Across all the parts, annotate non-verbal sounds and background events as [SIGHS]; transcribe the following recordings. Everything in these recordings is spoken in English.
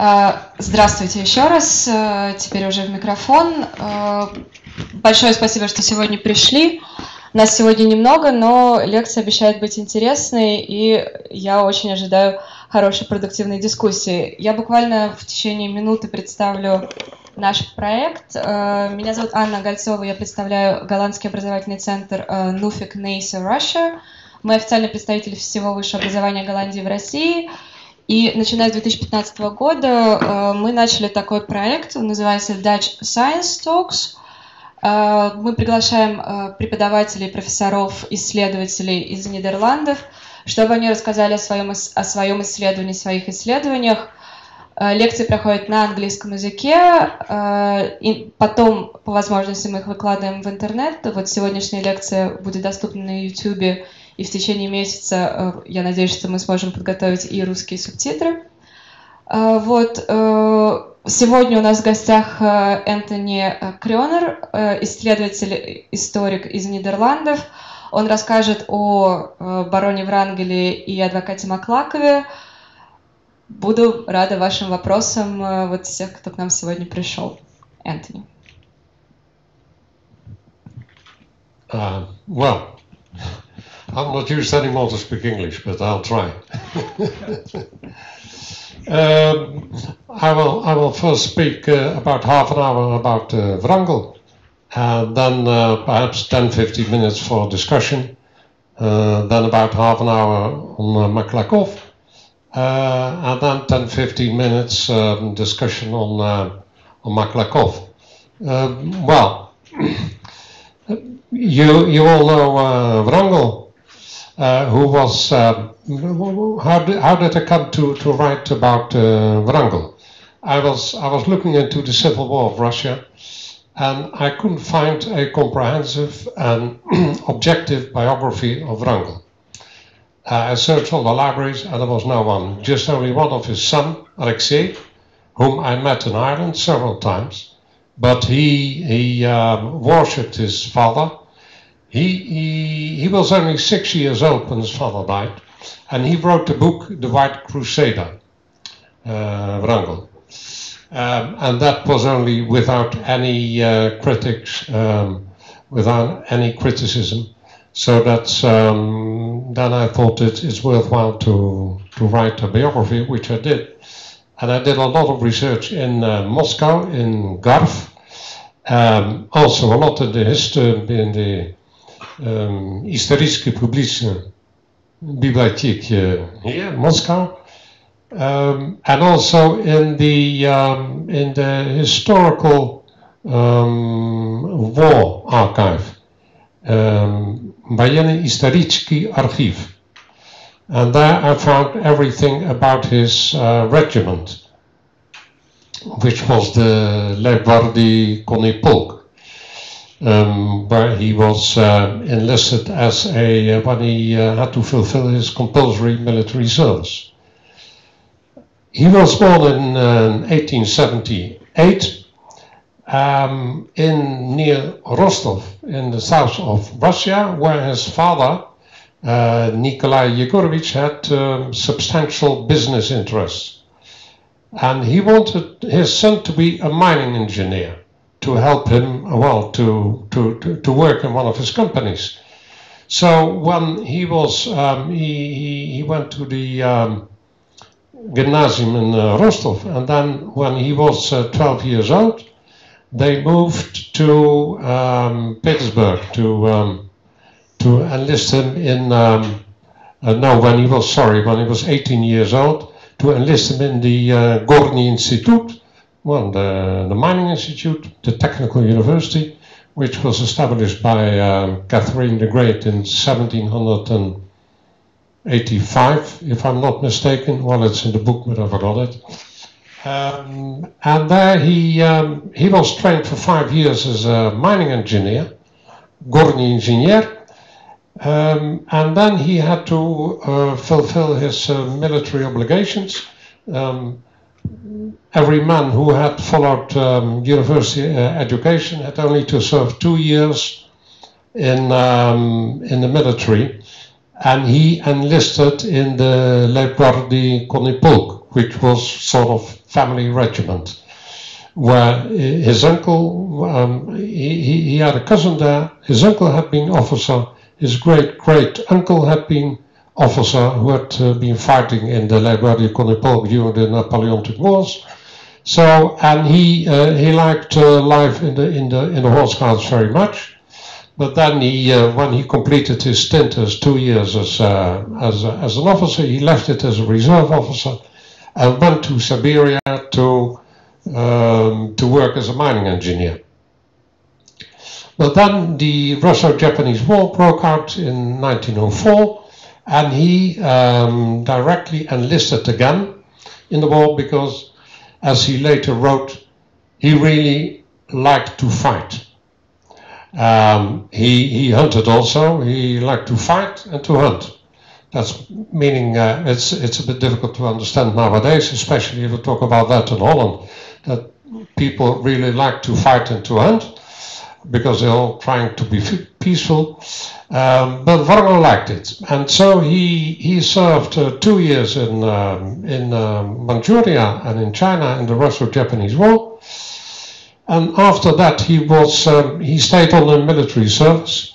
А, здравствуйте еще раз, э, теперь уже в микрофон. Э, большое спасибо, что сегодня пришли. Нас сегодня немного, но лекция обещает быть интересной, и я очень ожидаю хорошей продуктивной дискуссии. Я буквально в течение минуты представлю наш проект. Э, меня зовут Анна Гольцова, я представляю голландский образовательный центр Nuffic NASA Russia. Мы официальный представитель всего высшего образования Голландии в России – и начиная с 2015 года э, мы начали такой проект, он называется Dutch Science Talks. Э, мы приглашаем э, преподавателей, профессоров, исследователей из Нидерландов, чтобы они рассказали о своем, о своем исследовании, своих исследованиях. Лекции проходят на английском языке, и потом, по возможности, мы их выкладываем в интернет. Вот сегодняшняя лекция будет доступна на YouTube и в течение месяца, э, я надеюсь, что мы сможем подготовить и русские субтитры. Э, вот. Э, сегодня у нас в гостях Энтони Крёнер, исследователь, историк из Нидерландов. Он расскажет о бароне Врангеле и адвокате Маклакове. Буду рада вашим вопросам вот всех, кто к нам сегодня пришел. Энтони. Uh, well, I'm not used anymore to speak English, but I'll try. [LAUGHS] um, I will. I will first speak uh, about half an hour about uh, Wrangel, and then uh, perhaps 10, 15 minutes for discussion. Uh, then about half an hour on uh, Maklakov, uh, and then 10, 15 minutes um, discussion on uh, on Maklakov. Um, well, [CLEARS THROAT] you you all know uh, Wrangel uh, who was um, how did, how did I come to, to write about uh, Wrangel? I was I was looking into the civil war of Russia, and I couldn't find a comprehensive and [CLEARS THROAT] objective biography of Wrangel. Uh, I searched all the libraries, and there was no one. Just only one of his son, Alexei, whom I met in Ireland several times, but he he um, worshipped his father he, he, was only six years old when his father died, and he wrote the book The White Crusader, uh, Wrangel. Um, and that was only without any uh, critics, um, without any criticism. So that's um, then I thought it is worthwhile to to write a biography, which I did, and I did a lot of research in uh, Moscow, in Garf, um, also a lot in the history in the исторической публичной библиотеке here in Moscow, um, and also in the um, in the historical um, war archive, um, военно-исторический архив. And there I found everything about his uh, regiment, which was the Leibwardi Conny Polk um, where he was uh, enlisted as a uh, when he uh, had to fulfill his compulsory military service. He was born in 1878 uh, um, in near Rostov in the south of Russia, where his father uh, Nikolai Yegorovich had um, substantial business interests, and he wanted his son to be a mining engineer to help him, well, to, to, to, to work in one of his companies. So when he was, um, he, he, he, went to the um, gymnasium in uh, Rostov, and then when he was uh, 12 years old, they moved to um, Petersburg to um, to enlist him in. Um, uh, no, when he was sorry, when he was 18 years old, to enlist him in the uh, Gorny Institute, well, the, the Mining Institute, the Technical University, which was established by um, Catherine the Great in 1785, if I'm not mistaken. Well, it's in the book, but I forgot it. Um, and there he, um, he was trained for five years as a mining engineer, Gorny Engineer. Um, and then he had to uh, fulfill his uh, military obligations. Um, every man who had followed um, university uh, education had only to serve two years in um, in the military, and he enlisted in the Leibwardi Konipulk, which was sort of family regiment, where his uncle, um, he, he had a cousin there, his uncle had been officer, his great great uncle had been officer who had uh, been fighting in the Labor Conipol during the Napoleonic Wars. So, and he uh, he liked uh, life in the in the in the Horse Guards very much. But then he, uh, when he completed his stint as two years as uh, as as an officer, he left it as a reserve officer and went to Siberia to um, to work as a mining engineer. But then the Russo-Japanese War broke out in 1904 and he um, directly enlisted again in the war because, as he later wrote, he really liked to fight. Um, he, he hunted also. He liked to fight and to hunt. That's meaning uh, it's it's a bit difficult to understand nowadays, especially if we talk about that in Holland, that people really like to fight and to hunt because they're all trying to be peaceful. Um, but Wrangel liked it, and so he he served uh, two years in um, in um, Manchuria and in China in the Russo-Japanese War. And after that, he was um, he stayed on the military service.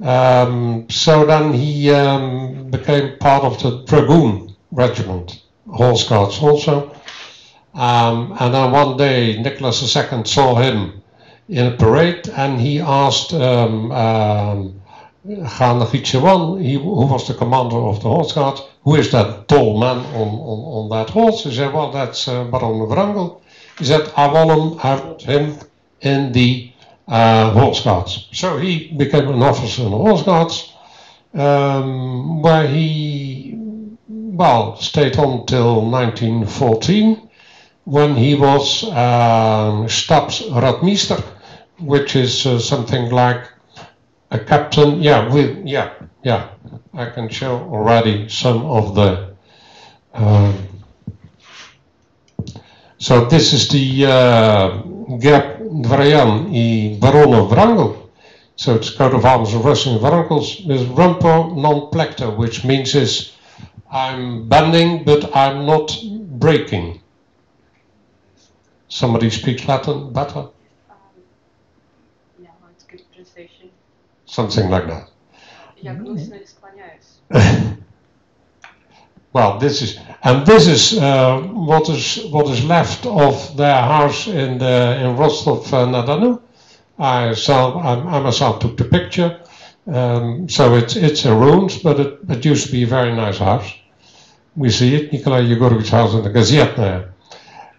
Um, so then he um, became part of the Dragoon Regiment, Horse Guards also. and then one day, Nicholas II saw him in a parade, and he asked um, um, Khan he, who was the commander of the horse guard, who is that tall man on, on, on that horse? He said, well, that's uh, Baron Wrangel. He said, I want him, I want him in the uh, horse guards. So he became an officer in the horse guards, um, where he, well, stayed on till 1914, when he was um, Stabsradmeester, which is uh, something like a captain. Yeah, with yeah, yeah. I can show already some of the. Um, so this is the uh, Gap Dvarayan i Baron Wrangel. So it's coat of arms of Russian Wrangels is Rumpo non plecto, which means is I'm bending but I'm not breaking. Somebody speaks Latin better? Something like that. [LAUGHS] well, this is and this is uh, what is what is left of their house in the in Rostov uh, na Donu. I saw I, I myself took the picture. Um, so it's it's a ruins, but it, it used to be a very nice house. We see it, Nikolai Yegorovich house in the Gazette there.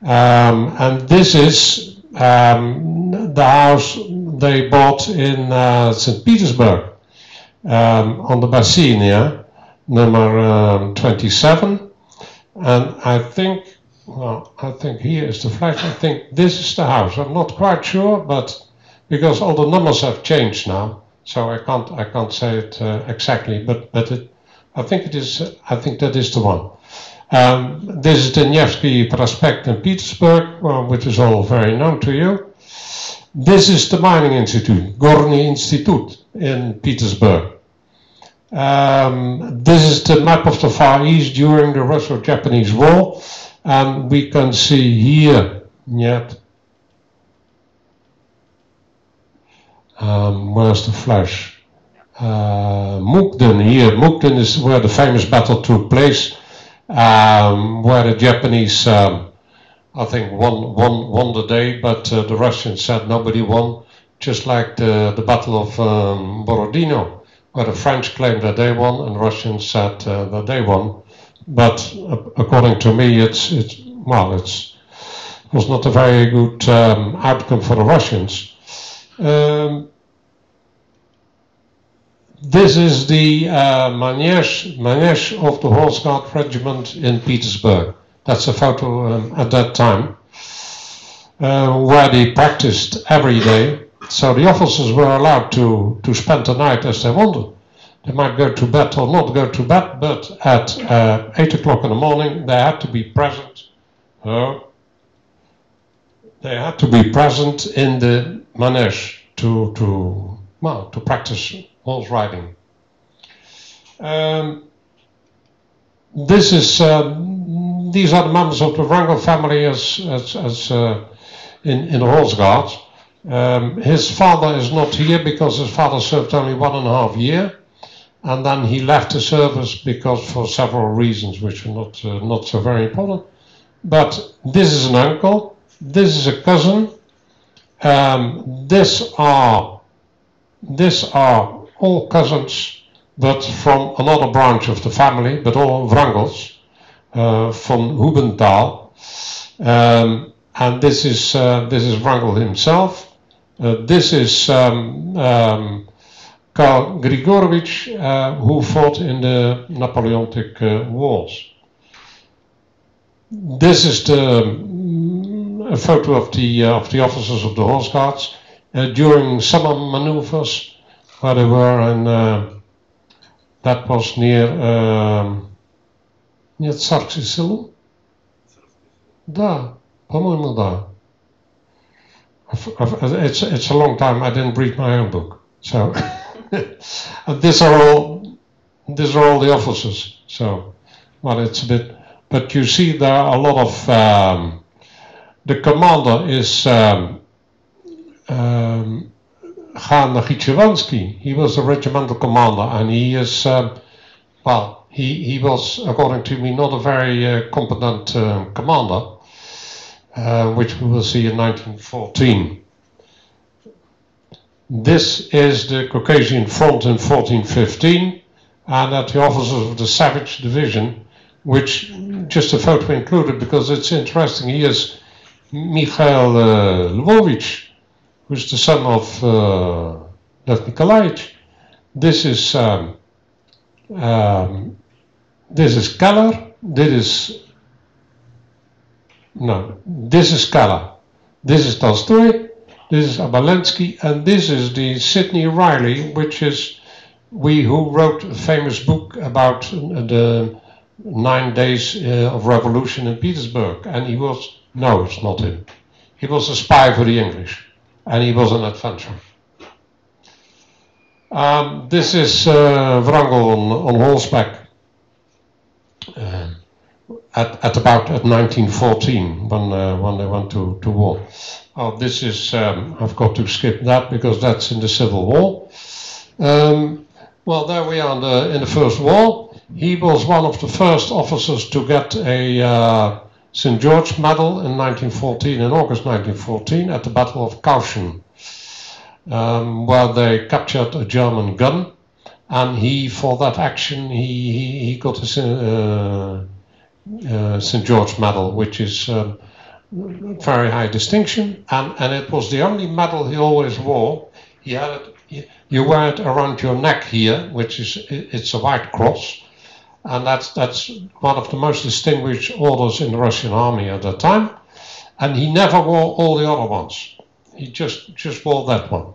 Um, and this is um, the house they bought in uh, St. Petersburg um, on the Basseynaya, number um, 27. And I think, well, I think here is the flag. I think this is the house. I'm not quite sure, but because all the numbers have changed now, so I can't I can't say it uh, exactly. But but it, I think it is. I think that is the one. Um, this is the Nevsky Prospect in Petersburg, well, which is all very known to you. This is the mining institute, Gorny Institute in Petersburg. Um, this is the map of the Far East during the Russo-Japanese War, and we can see here, yet, um, where's the flash? Uh, Mukden here, Mukden is where the famous battle took place, um, where the Japanese um, I think one won won the day, but uh, the Russians said nobody won. Just like the the Battle of um, Borodino, where the French claimed that they won and Russians said uh, that they won. But uh, according to me, it's it's well, it's it was not a very good um, outcome for the Russians. Um, this is the uh, of the Horse Guard Regiment in Petersburg. That's a photo um, at that time uh, where they practiced every day. So the officers were allowed to, to spend the night as they wanted. They might go to bed or not go to bed, but at uh, 8 o'clock in the morning they had to be present. They had to be present in the manege to, to, well, to practice horse riding. Um, this is um, these are the members of the Wrangel family as, as, as uh, in, in Guards. Um, his father is not here because his father served only one and a half year, and then he left the service because for several reasons, which are not uh, not so very important. But this is an uncle, this is a cousin, um, this are this are all cousins, but from another branch of the family, but all Wrangels, uh, from Hubenthal. Um, and this is uh, this is Wrangel himself. Uh, this is um, um, Karl Grigorovich, uh, who fought in the Napoleonic uh, Wars. This is the mm, a photo of the uh, of the officers of the Horse Guards during summer maneuvers, where they were, and that was near um, near Tsarski Selu. Да, по-моему, да. It's, it's a long time I didn't read my own book. So [LAUGHS] these are all these are all the officers. So well, it's a bit. But you see, there are a lot of. Um, the commander is um, um, Khan He was the regimental commander, and he is um, well. he he was, according to me, not a very uh, competent uh, commander uh, which we will see in 1914. This is the Caucasian Front in 1415, and at the officers of the Savage Division, which just a photo included because it's interesting. He is Mikhail uh, Lvovich, who's the son of uh, Lev Nikolaevich. This is um, um, this is Keller. This is no, this is Kala. This is Tolstoy. This is Obolensky, and this is the Sidney Reilly, which is we who wrote a famous book about the nine days uh, of revolution in Petersburg. And he was no, it's not him. He was a spy for the English, and he was an adventurer. Um, this is uh, Wrangel on, on horseback. At, at about at 1914 when uh, when they went to, to war. Oh, this is um, I've got to skip that because that's in the Civil War. Um, well, there we are in the, in the First War. He was one of the first officers to get a uh, St. George Medal in 1914, in August 1914, at the Battle of Kauschen, um, where they captured a German gun. And he, for that action, he, he, he got his uh, uh, St. George Medal, which is um, very high distinction, and, and it was the only medal he always wore. He had it, you wear it around your neck here, which is it's a white cross, and that's that's one of the most distinguished orders in the Russian army at that time. And he never wore all the other ones. He just just wore that one.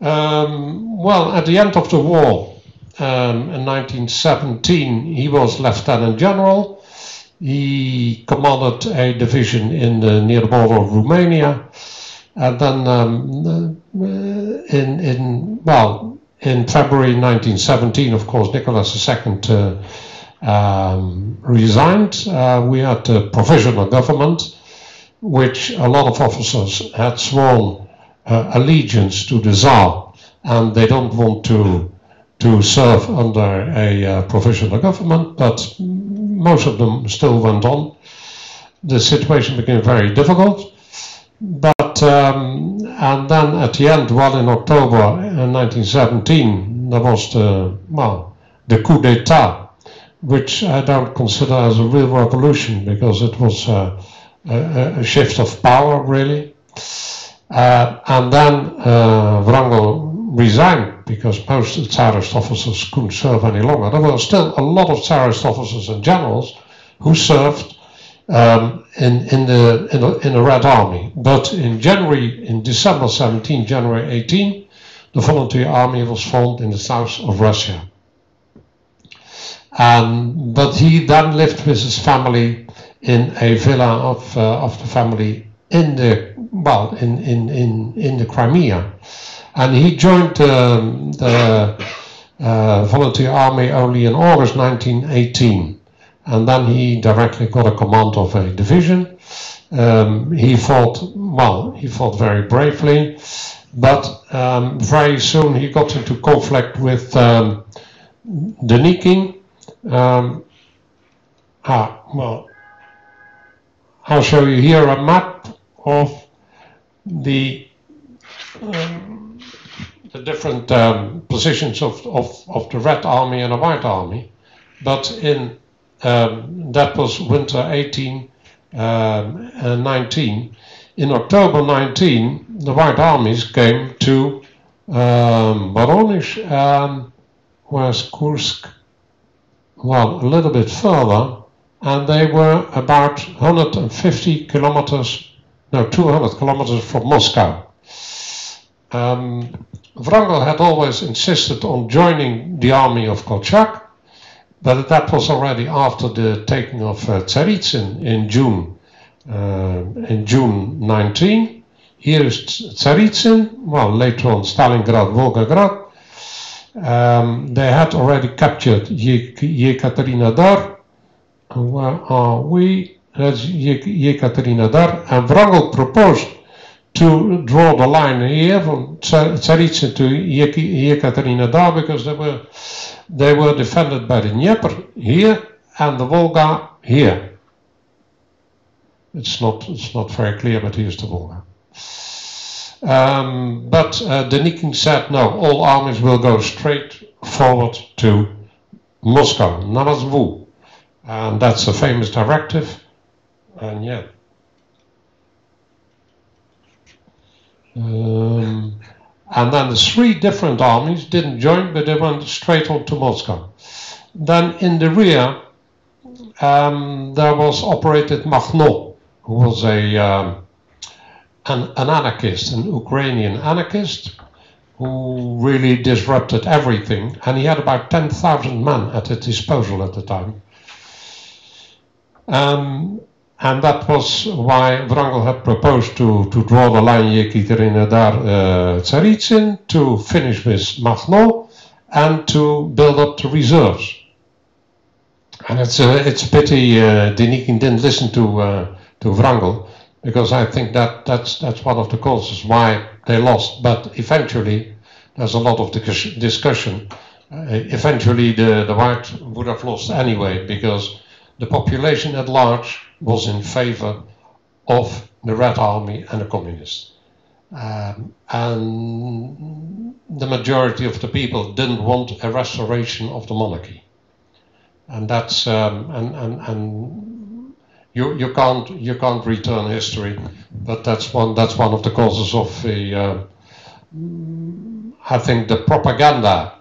Um, well, at the end of the war, um, in 1917, he was lieutenant general. He commanded a division in the, near border of Romania. And then um, uh, in, in, well, in February 1917, of course, Nicholas II uh, um, resigned. Uh, we had a provisional government, which a lot of officers had sworn uh, allegiance to the Tsar, and they don't want to to serve under a uh, provisional government, but most of them still went on. The situation became very difficult. But um, and then at the end, well, in October in 1917, there was the well, the coup d'état, which I don't consider as a real revolution because it was uh, a, a, shift of power, really. Uh, and then uh, Wrangel resigned because most of the Tsarist officers couldn't serve any longer. There were still a lot of Tsarist officers and generals who served um, in, in, the, in, the, in the Red Army. But in January, in December 17, January 18, the volunteer army was formed in the south of Russia. Um, but he then lived with his family in a villa of, uh, of the family in the well in, in, in, in the Crimea and he joined um, the uh, volunteer army only in August 1918. and then he directly got a command of a division. Um, he fought, well, he fought very bravely, but um, very soon he got into conflict with um, Denikin. Um, ah, well, I'll show you here a map of the um, the different um, positions of, of, of the Red Army and the White Army. But in um, that was winter 18 um, and 19. In October 19, the White Armies came to um, Voronezh and where's Kursk? Well, a little bit further, and they were about 150 kilometers, no, 200 kilometers from Moscow. Um, Wrangel had always insisted on joining the army of Kolchak, but that was already after the taking of uh, Tsaritsyn in June, uh, in June 19. Here is Tsaritsyn, well, later on Stalingrad, Volgograd. Um, they had already captured Yekaterinodar. Where are we? That's Yekaterinodar. And Wrangel proposed to draw the line here from Tsaritsyn to Yekaterinodar because they were they were defended by the Dnieper here and the Volga here. It's not it's not very clear, but here's the Volga. Um, but uh, Denikin said no, all armies will go straight forward to Moscow, Namazvu. And that's a famous directive. And yeah. Um, and then the three different armies didn't join, but they went straight on to Moscow. Then in the rear, um, there was operated Makhno, who was a um, an, an, anarchist, an Ukrainian anarchist, who really disrupted everything, and he had about 10,000 men at his disposal at the time. Um, and that was why Wrangel had proposed to, to draw the line Yekaterinodar uh, Tsaritsyn, to finish with Makhno, and to build up the reserves. And it's a, it's a pity uh, Denikin didn't listen to, uh, to Wrangel, because I think that that's, that's one of the causes why they lost. But eventually, there's a lot of discussion. Uh, eventually, the, the White would have lost anyway, because the population at large was in favor of the Red Army and the Communists. Um, and the majority of the people didn't want a restoration of the monarchy. And that's um, and, and, and you, you can't you can't return history, but that's one that's one of the causes of the uh, I think the propaganda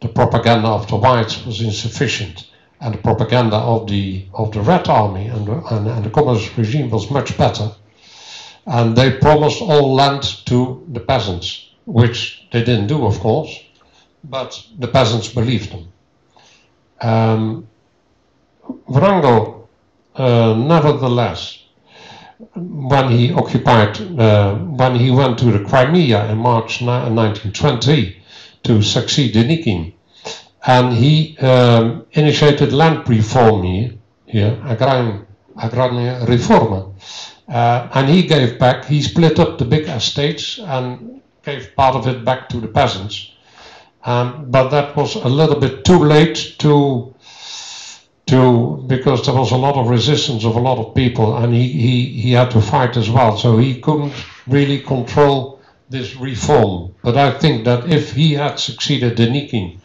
the propaganda of the whites was insufficient and the propaganda of the of the Red Army and, and, and the communist regime was much better. And they promised all land to the peasants, which they didn't do, of course, but the peasants believed them. Um, uh, nevertheless, when he occupied, uh, when he went to the Crimea in March 1920 to succeed Denikin, and he um, initiated land reform here, here agrarian, agrarian reform. Uh, and he gave back, he split up the big estates and gave part of it back to the peasants. Um, but that was a little bit too late to, to, because there was a lot of resistance of a lot of people and he, he, he had to fight as well. So he couldn't really control this reform. But I think that if he had succeeded Denikin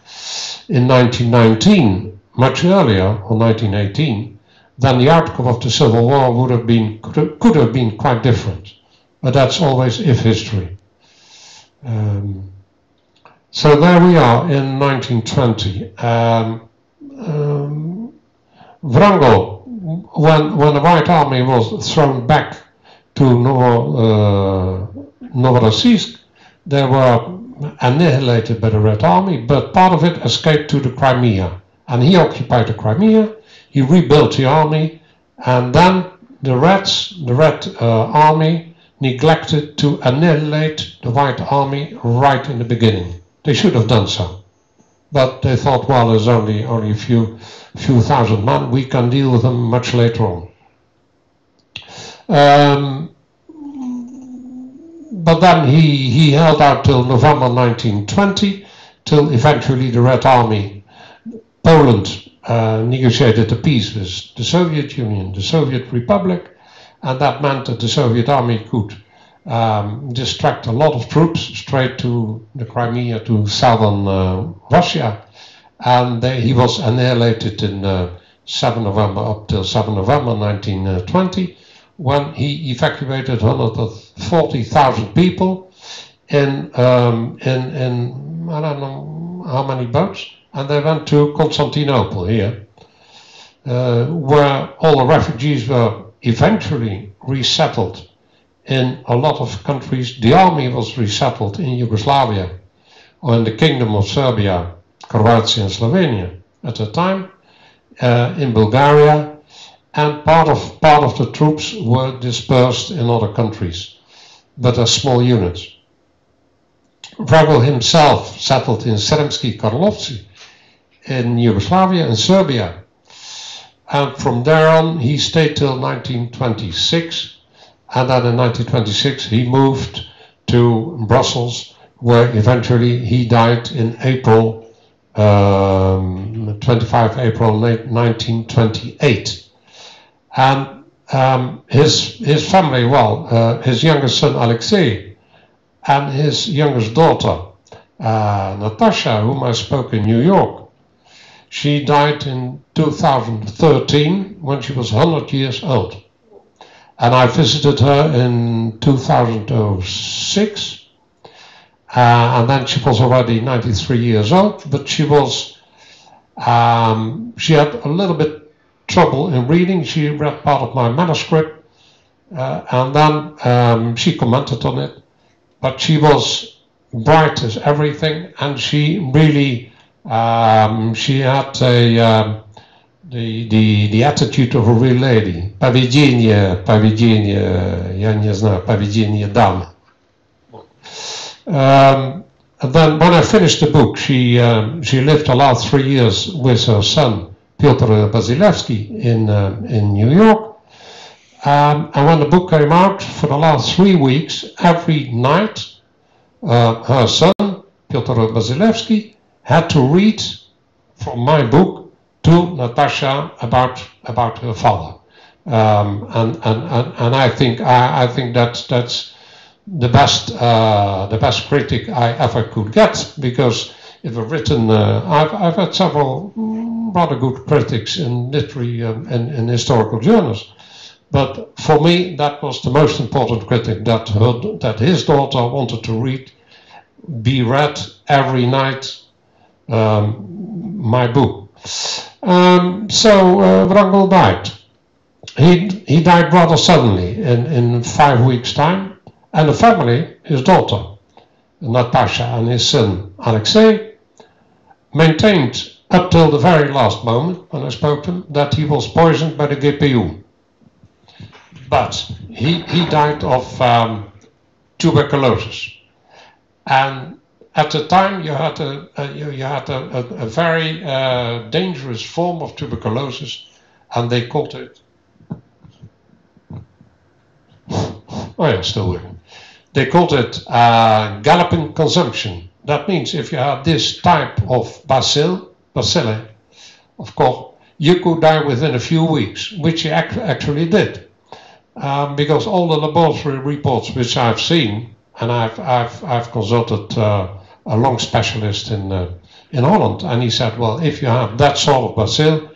in 1919, much earlier, or 1918, then the outcome of the Civil War would have been could have been quite different. But that's always if history. Um, so there we are in 1920. Um, um, Wrangel, when, when the White Army was thrown back to Novo, uh, Novorossiysk, there were annihilated by the Red Army, but part of it escaped to the Crimea. And he occupied the Crimea, he rebuilt the army, and then the Reds, the Red uh, Army, neglected to annihilate the White Army right in the beginning. They should have done so. but they thought, well, there's only only a few few thousand men. We can deal with them much later on. Um, but then he, he held out till November 1920, till eventually the Red Army, Poland, uh, negotiated a peace with the Soviet Union, the Soviet Republic, and that meant that the Soviet army could um, distract a lot of troops straight to the Crimea, to southern uh, Russia, and they, he was annihilated in uh, 7 November up till 7 November 1920 when he evacuated 140,000 people in, um, in, in, I don't know how many boats, and they went to Constantinople here, uh, where all the refugees were eventually resettled in a lot of countries. The army was resettled in Yugoslavia or in the Kingdom of Serbia, Croatia, and Slovenia at the time, uh, in Bulgaria, and part of, part of the troops were dispersed in other countries, but as small units. Wrangel himself settled in Sremski Karlovci in Yugoslavia and Serbia. And from there on, he stayed till 1926. And then in 1926, he moved to Brussels, where eventually he died in April, um, 25 April 1928. And um, his, his family, well, uh, his youngest son Alexei and his youngest daughter, uh, Natasha, whom I spoke in New York, she died in 2013 when she was 100 years old. And I visited her in 2006. Uh, and then she was already 93 years old, but she was, um, she had a little bit trouble in reading. She read part of my manuscript, uh, and then um, she commented on it. But she was bright as everything, and she really um, she had a um, the, the the attitude of a real lady. Поведение, поведение, я не знаю, поведение дамы. Um, and then when I finished the book, she um, she lived the last three years with her son Piotr Basilewski in, uh, in New York. Um, and when the book came out, for the last three weeks, every night, uh, her son, Piotr Basilewski, had to read from my book to Natasha about, about her father. Um, and, and, and, and I think I, I think that that's the best uh, the best critic I ever could get because if a written uh, I've, I've had several rather good critics in literary um, and, and, historical journals. But for me, that was the most important critic that that his daughter wanted to read, be read every night. Um, my book. Um, so uh, Wrangel died. He he died rather suddenly in, in five weeks' time, and the family, his daughter, Natasha, and his son Alexei, maintained up till the very last moment when I spoke to him that he was poisoned by the GPU. But he, he died of um, tuberculosis. And at the time you had a, a you, you, had a, a, a very uh, dangerous form of tuberculosis and they called it oh yeah still working they called it uh, galloping consumption that means if you have this type of bacille bacilli, of course, you could die within a few weeks, which he act actually did. Um, because all the laboratory reports which I've seen, and I've, I've, I've consulted uh, a lung specialist in, uh, in Holland, and he said, well, if you have that sort of bacille,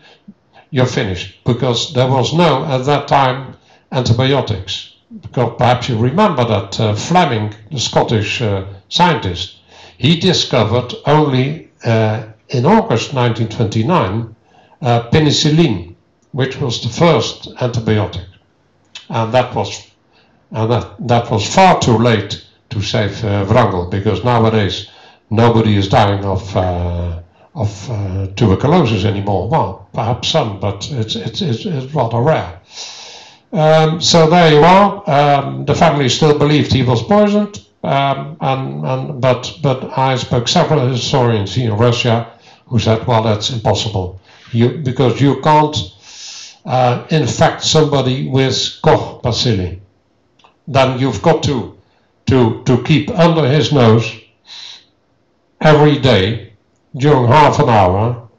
you're finished. Because there was no, at that time, antibiotics. Because perhaps you remember that uh, Fleming, the Scottish uh, scientist, he discovered only uh, in August 1929 uh, penicillin, which was the first antibiotic, and that was and that that was far too late to save uh, Wrangel because nowadays nobody is dying of uh, of uh, tuberculosis anymore. Well, perhaps some, but it's it's it's, it's rather rare. Um, so there you are. Um, the family still believed he was poisoned, um, and, and but but I spoke several historians in Russia who said, well, that's impossible. You, because you can't uh, infect somebody with Koch bacilli. Then you've got to, to, to keep under his nose every day during half an hour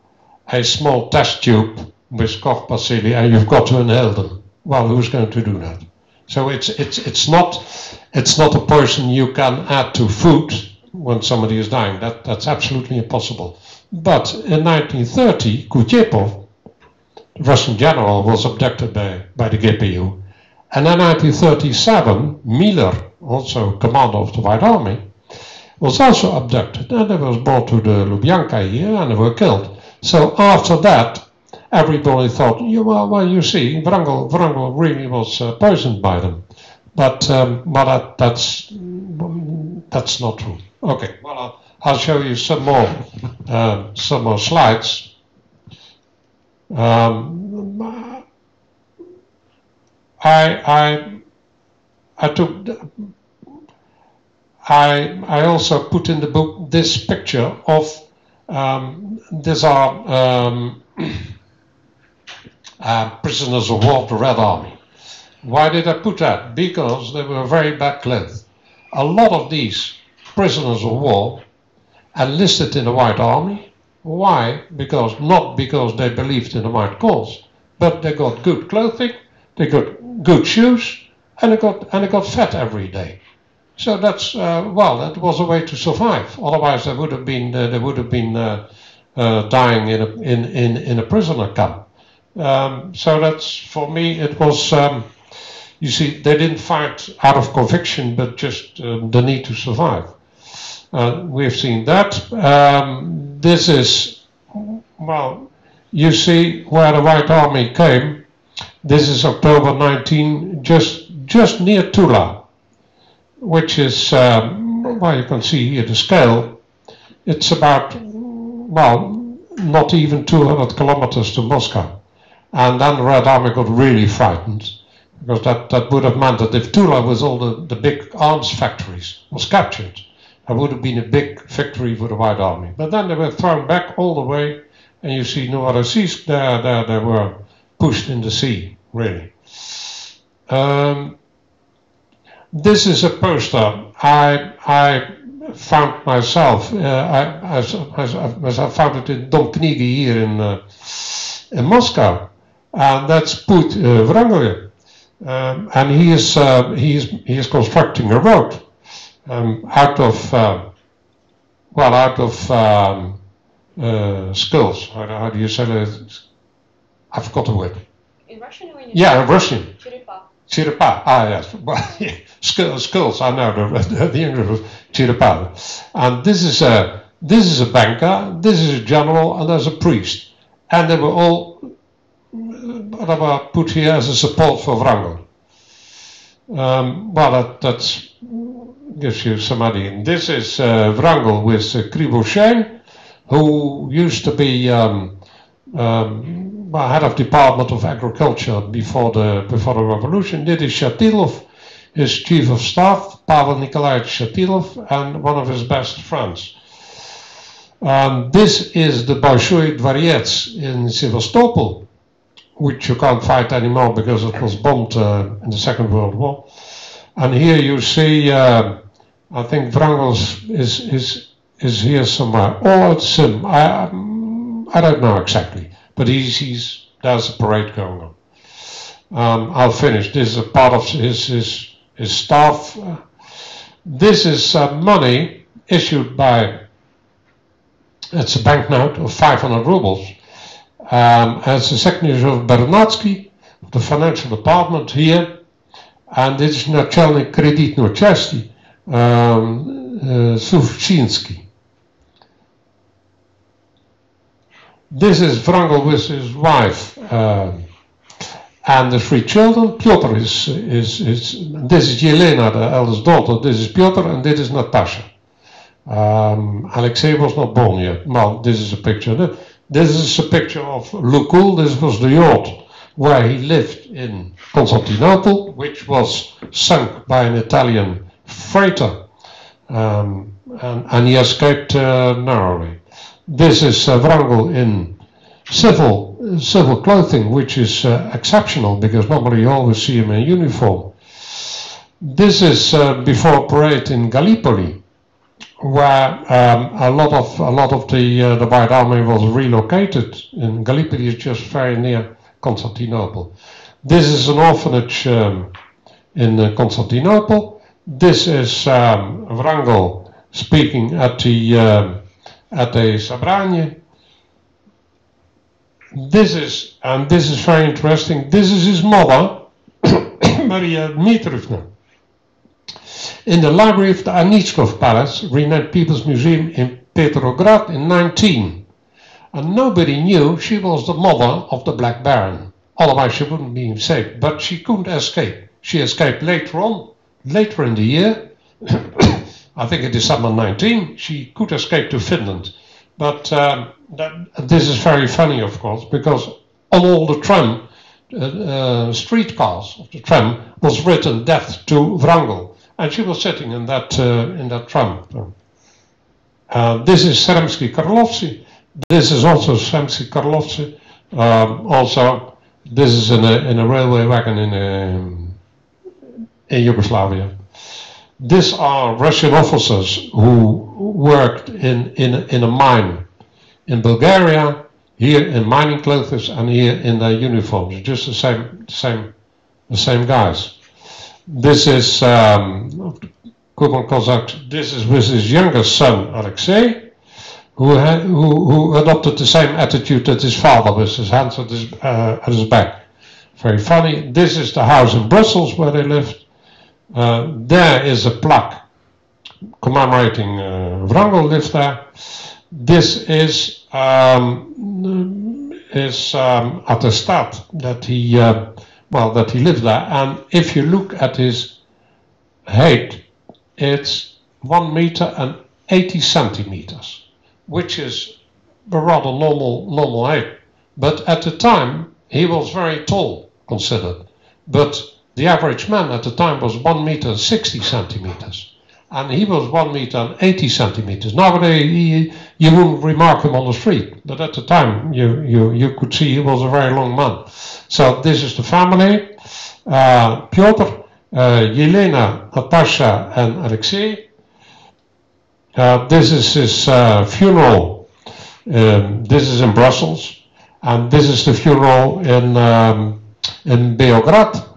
a small test tube with Koch bacilli and you've got to inhale them. Well, who's going to do that? So it's, it's, it's, not, it's not a person you can add to food when somebody is dying. That, that's absolutely impossible. But in 1930, Kutyepov, the Russian general, was abducted by, by the GPU. And in 1937, Miller, also commander of the White Army, was also abducted and they was brought to the Lubyanka here and they were killed. So after that, everybody thought, yeah, well, well, you see, Wrangel, Wrangel really was uh, poisoned by them. But, um, but that, that's, that's not true. Okay, well, I'll, I'll show you some more, uh, some more slides. Um, I, I, I took, I, I also put in the book this picture of, um, these are um, uh, prisoners of war of the Red Army. Why did I put that? Because they were very bad clothed. A lot of these prisoners of war enlisted in the White Army. Why? Because not because they believed in the white cause, but they got good clothing, they got good shoes, and they got and they got fed every day. So that's uh, well, that was a way to survive. Otherwise, they would have been uh, they would have been uh, uh dying in a in, in in a prisoner camp. Um, so that's for me. It was. Um, you see, they didn't fight out of conviction, but just um, the need to survive. Uh, we've seen that. Um, this is, well, you see where the White Army came. This is October 19, just just near Tula, which is, um, well, you can see here the scale. It's about, well, not even 200 kilometers to Moscow. And then the Red Army got really frightened because that, that would have meant that if Tula with all the, the big arms factories was captured, that would have been a big victory for the White Army. But then they were thrown back all the way, and you see no Novorossiysk there, there they were pushed in the sea, really. Um, this is a poster I, I found myself, uh, I, as, as, I found it in Dom Knigi here in, uh, in Moscow, and that's Put uh, um, and he is, uh, he, is, he is constructing a road um, out of, uh, well, out of um, uh, skulls. How, how, do you say it? I forgot the word. In Russian or in Yeah, in Russian. Черепа. Черепа, ah yes. Well, [LAUGHS] yeah. skulls, skulls, I know the, the English was Черепа. And this is a, this is a banker, this is a general, and there's a priest. And they were all that were put here as a support for Wrangel. Um, well, that that's, gives you some idea. And this is uh, Wrangel with uh, who used to be um, um, head of Department of Agriculture before the before the revolution. This is Shatilov, his chief of staff, Pavel Nikolaevich Shatilov, and one of his best friends. Um, this is the Bolshoi Dvorets in Sevastopol, which you can't fight anymore because it was bombed uh, in the Second World War. And here you see, uh, I think Wrangels is, is, is here somewhere. Or it's him. I, I don't know exactly. But he's, he's, there's a parade going on. Um, I'll finish. This is a part of his, his, his staff. This is uh, money issued by, it's a banknote of 500 rubles um, as the secretary of Bernatsky, the financial department here, and this is Начальник кредитной части um, uh, Suvchinsky. This is Wrangel with his wife um, and the three children. Piotr is, is, is, this is Yelena, the eldest daughter, this is Piotr, and this is Natasha. Um, Alexei was not born yet. Well, this is a picture. This is a picture of Lukul. This was the yacht where he lived in Constantinople, which was sunk by an Italian freighter. Um, and, and, he escaped uh, narrowly. This is uh, Wrangel in civil civil clothing, which is uh, exceptional because normally you always see him in uniform. This is uh, before parade in Gallipoli, where um, a lot of a lot of the uh, the White Army was relocated. In Gallipoli is just very near Constantinople. This is an orphanage um, in uh, Constantinople. This is um, Wrangel speaking at the um, at the Sabranie. This is and this is very interesting. This is his mother, [COUGHS] Maria Dmitrovna. In the library of the Anichkov Palace, renamed People's Museum in Petrograd in 19. And nobody knew she was the mother of the Black Baron. Otherwise, she wouldn't be safe. But she couldn't escape. She escaped later on, later in the year. [COUGHS] I think in December 19, she could escape to Finland. But um, that, this is very funny, of course, because on all the tram, uh, uh, streetcars of the tram was written "Death to Wrangel," and she was sitting in that uh, in that tram. Uh, this is Sremski Karlovci. This is also Sremski Karlovci. Um, also, this is in a in a railway wagon in a, in Yugoslavia. These are Russian officers who worked in, in, in a mine in Bulgaria, here in mining clothes and here in their uniforms, just the same, same, the same guys. This is um, Kozak. This is with his younger son Alexei, who, who, who adopted the same attitude that his father, with his hands at his, uh, at his back. Very funny. This is the house in Brussels where they lived. Uh, there is a plaque commemorating uh, Wrangel lived there. This is um, is um, that he uh, well that he lived there, and if you look at his height, it's one meter and 80 centimeters, which is a rather normal normal height. But at the time, he was very tall considered. But the average man at the time was 1 meter 60 centimeters. And he was 1 meter and 80 centimeters. Nowadays, he, you wouldn't remark him on the street. But at the time, you, you, you could see he was a very long man. So this is the family. Uh, Piotr, uh, Yelena, Natasha, and Alexei. Uh, this is his uh, funeral. Um, this is in Brussels. And this is the funeral in, um, in Beograd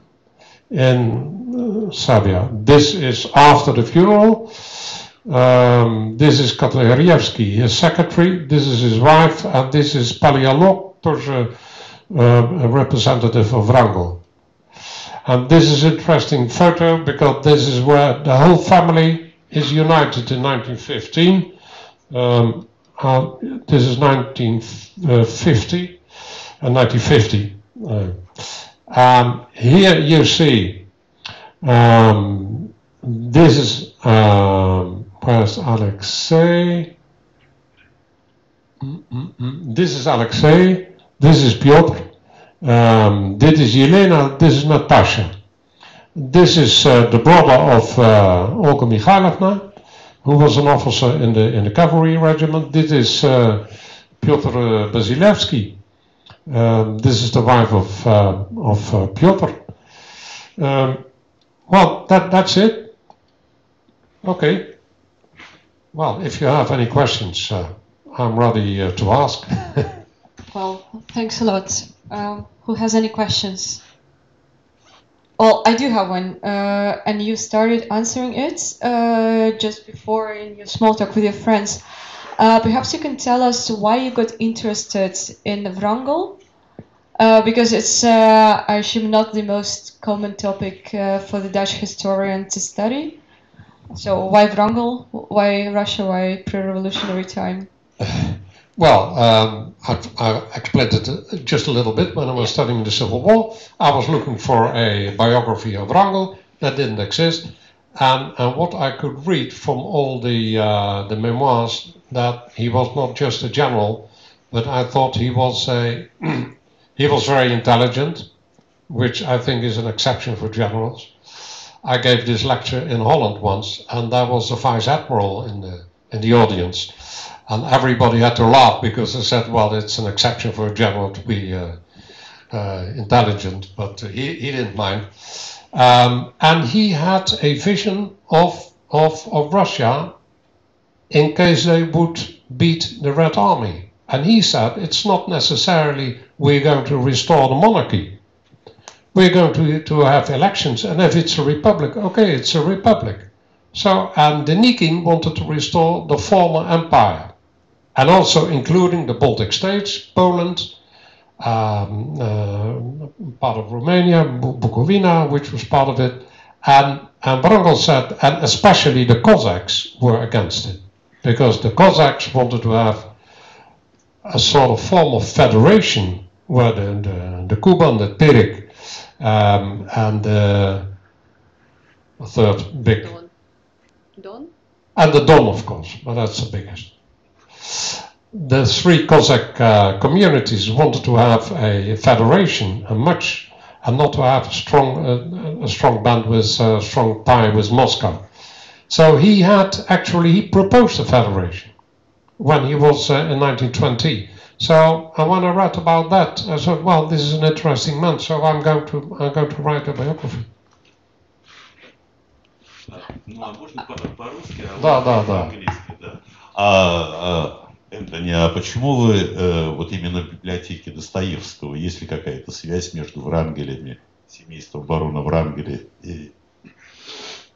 in uh, Serbia. This is after the funeral. Um, this is Kotlyarevsky, his secretary. This is his wife, and this is Palialok, uh, a representative of Wrangel. And this is interesting photo because this is where the whole family is united in 1915. Um, uh, this is 1950 and 1950. Uh, um, here you see, um, this is, um, where's Alexei? Mm -mm -mm. This is Alexei, this is Piotr, um, this is Yelena, this is Natasha. This is uh, the brother of uh, Olga Mikhailovna, who was an officer in the in the cavalry regiment. This is uh, Piotr uh, Basilevsky, um, this is the wife of, uh, of uh, Piotr. Um, well, that, that's it. Okay. Well, if you have any questions, uh, I'm ready uh, to ask. [LAUGHS] well, thanks a lot. Um, who has any questions? Well, I do have one, uh, and you started answering it uh, just before in your small talk with your friends. Uh, perhaps you can tell us why you got interested in Wrangel uh, because it's, uh, I assume, not the most common topic uh, for the Dutch historian to study. So why Wrangel? Why Russia? Why pre-revolutionary time? [SIGHS] Well, um, I, I, explained it uh, just a little bit when I was studying the Civil War. I was looking for a biography of Wrangel that didn't exist, and, and what I could read from all the uh, the memoirs that he was not just a general, but I thought he was a [CLEARS THROAT] He was very intelligent, which I think is an exception for generals. I gave this lecture in Holland once, and there was a vice admiral in the in the audience, and everybody had to laugh because they said, well, it's an exception for a general to be uh, uh, intelligent, but he, he didn't mind. Um, and he had a vision of, of, of Russia in case they would beat the Red Army. And he said, it's not necessarily we're going to restore the monarchy. We're going to, to have elections, and if it's a republic, okay, it's a republic. So, and Denikin wanted to restore the former empire, and also including the Baltic states, Poland, um, uh, part of Romania, Bukovina, which was part of it, and, and Wrangel said, and especially the Cossacks were against it, because the Cossacks wanted to have a sort of form of federation where the, the, the Kuban, the Terek, um, and uh, the third big. Don. Don? And the Don, of course, but that's the biggest. The three Cossack uh, communities wanted to have a federation, a much, and not to have a strong, uh, a strong band with a strong tie with Moscow. So he had actually he proposed a federation when he was uh, in 1920. So uh, when I read about that, I thought, well, this is an interesting man. So I'm going to I'm going to write a biography. Ну, а можно по- по-русски, а Да, да, да. да. А, а, Энтони, а почему вы э, вот именно в библиотеке Достоевского? Есть ли какая-то связь между Врангелями, семейством барона Врангеля и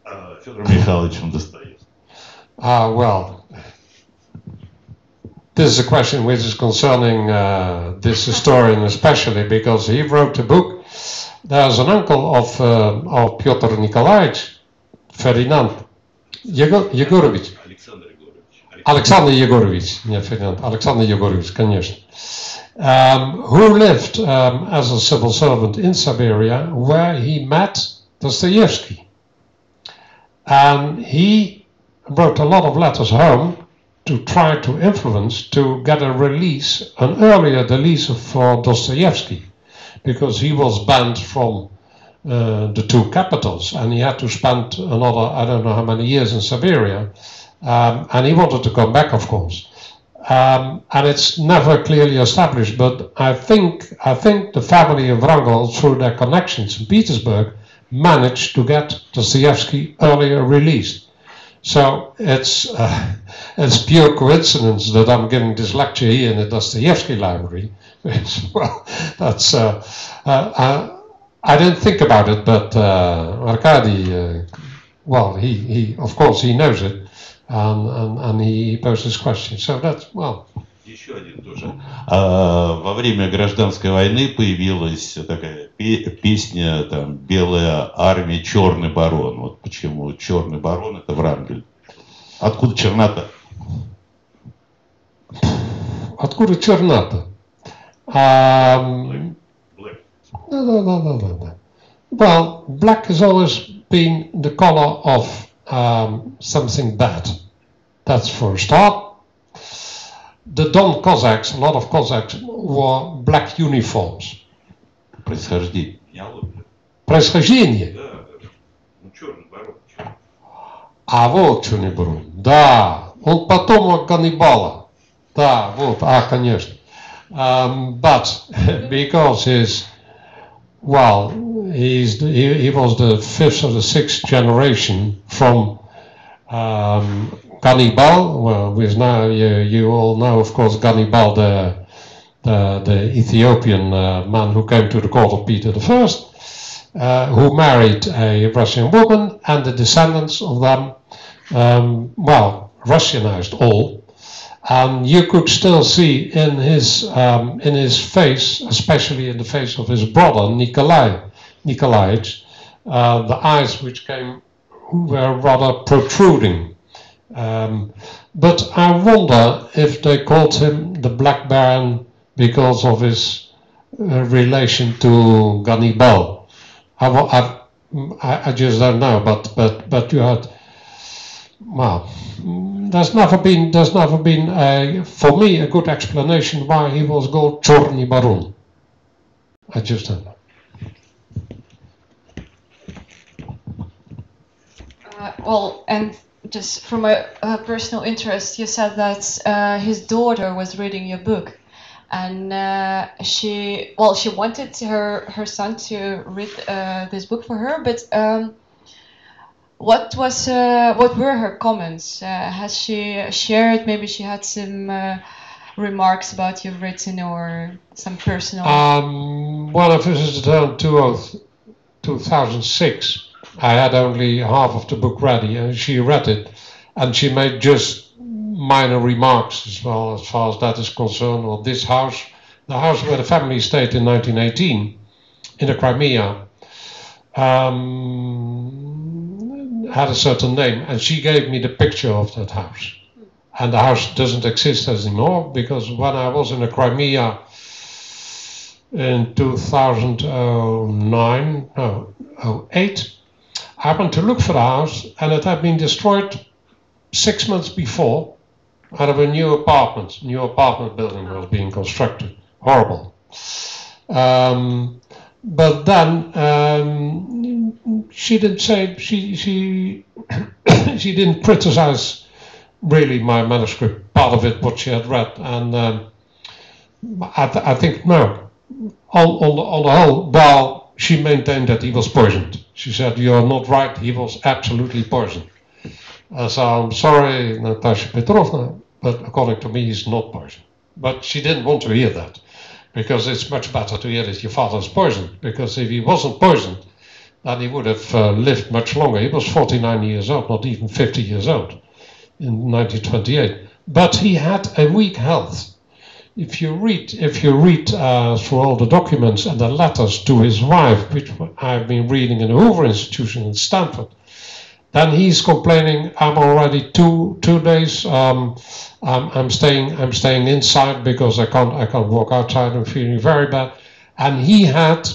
э, Федором Михайловичем Достоевским? Ah, well, this is a question which is concerning uh, this historian especially because he wrote a book. There's an uncle of, uh, of Pyotr Nikolaevich, Ferdinand Yego- Yegorovich. Александр Егорович. Alexander Yegorovich, не Ferdinand, Alexander Yegorovich, конечно. Um, who lived um, as a civil servant in Siberia where he met Dostoevsky. And he wrote a lot of letters home to try to influence to get a release, an earlier release for Dostoevsky, because he was banned from uh, the two capitals and he had to spend another, I don't know how many years in Siberia. Um, and he wanted to come back, of course. Um, and it's never clearly established, but I think I think the family of Wrangel, through their connections in Petersburg, managed to get Dostoevsky earlier released. So it's uh, it's pure coincidence that I'm giving this lecture here in the Dostoevsky Library. [LAUGHS] well, that's uh, uh, I, I didn't think about it, but uh, Arkady, uh, well, he, he of course he knows it, and, and, and he posed this question. So that's well. Еще один тоже. А, во время гражданской войны появилась такая пе- песня там «Белая армия, черный барон». Вот почему черный барон это Врангель. Откуда чернота? Откуда чернота? Um, no, no, no, no, no, no. Well, black has always been the color of um, something bad. That's for a start. The Don Cossacks, a lot of Cossacks, wore black uniforms. Происхождение. Неология. Происхождение. Да, ну черный барон. А вот что не беру. Да, он потомок Ганнибала. Да, вот, а, конечно. Um, but [LAUGHS] because he's, well, he's the, he, he was the fifth or the sixth generation from um, Gannibal. Well, with now you, you all know, of course, Gannibal, the the, the Ethiopian uh, man who came to the court of Peter I, uh, who married a Russian woman, and the descendants of them, um, well, Russianized all. And you could still see in his um, in his face, especially in the face of his brother Nikolai, Nikolaich, uh, the eyes which came were rather protruding. Um, but I wonder if they called him the Black Baron because of his uh, relation to Gannibal. I, I, I just don't know, but but but you had well, there's never been there's never been a, for me a good explanation why he was called Chorny Baron. I just don't know. Uh, well, and just from a, a personal interest, you said that uh, his daughter was reading your book, and uh, she, well, she wanted her her son to read uh, this book for her, but um, what was uh, what were her comments? Uh, has she shared? Maybe she had some uh, remarks about you've written or some personal. Um, when I visited her in 2000 2006, I had only half of the book ready, and she read it, and she made just minor remarks as well as far as that is concerned. Well, this house, the house where the family stayed in 1918 in the Crimea, um, had a certain name, and she gave me the picture of that house. And the house doesn't exist anymore because when I was in the Crimea in 2009, no, 08, Went to look for the house and it had been destroyed six months before out of a new apartment. New apartment building was being constructed. Horrible. Um, but then um, she didn't say she she [COUGHS] she didn't criticize really my manuscript part of it what she had read and um, I, th- I think no on, on, the, on the whole while she maintained that he was poisoned. She said you're not right. He was absolutely poisoned. Uh, so I'm sorry Natasha Petrovna but according to me he's not poisoned. But she didn't want to hear that because it's much better to hear that your father's poisoned because if he wasn't poisoned then he would have uh, lived much longer. He was 49 years old not even 50 years old in 1928. But he had a weak health. If you read, if you read uh, through all the documents and the letters to his wife, which I've been reading in the Hoover Institution in Stanford, then he's complaining. I'm already two two days. Um, I'm, I'm staying. I'm staying inside because I can't. I can't walk outside. I'm feeling very bad. And he had.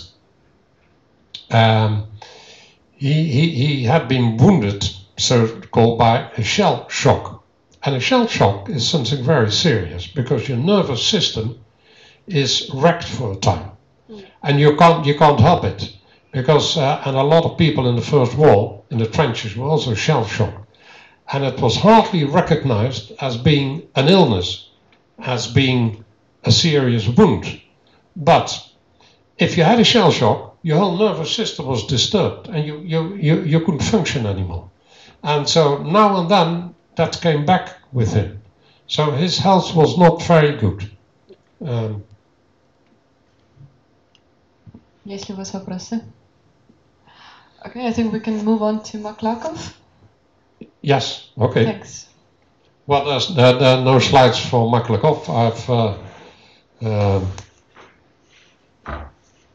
Um, he, he, he had been wounded so called by a shell shock. And a shell shock is something very serious because your nervous system is wrecked for a time. Mm. And you can't, you can't help it because, uh, and a lot of people in the First War, in the trenches, were also shell shocked. And it was hardly recognized as being an illness, as being a serious wound. But if you had a shell shock, your whole nervous system was disturbed and you, you, you, you couldn't function anymore. And so now and then that came back with him. So his health was not very good. Um, Есть ли у вас вопросы? Okay, I think we can move on to Maklakov. Yes, okay. Thanks. Well, there's, there, there are no slides for Maklakov. I've uh, um,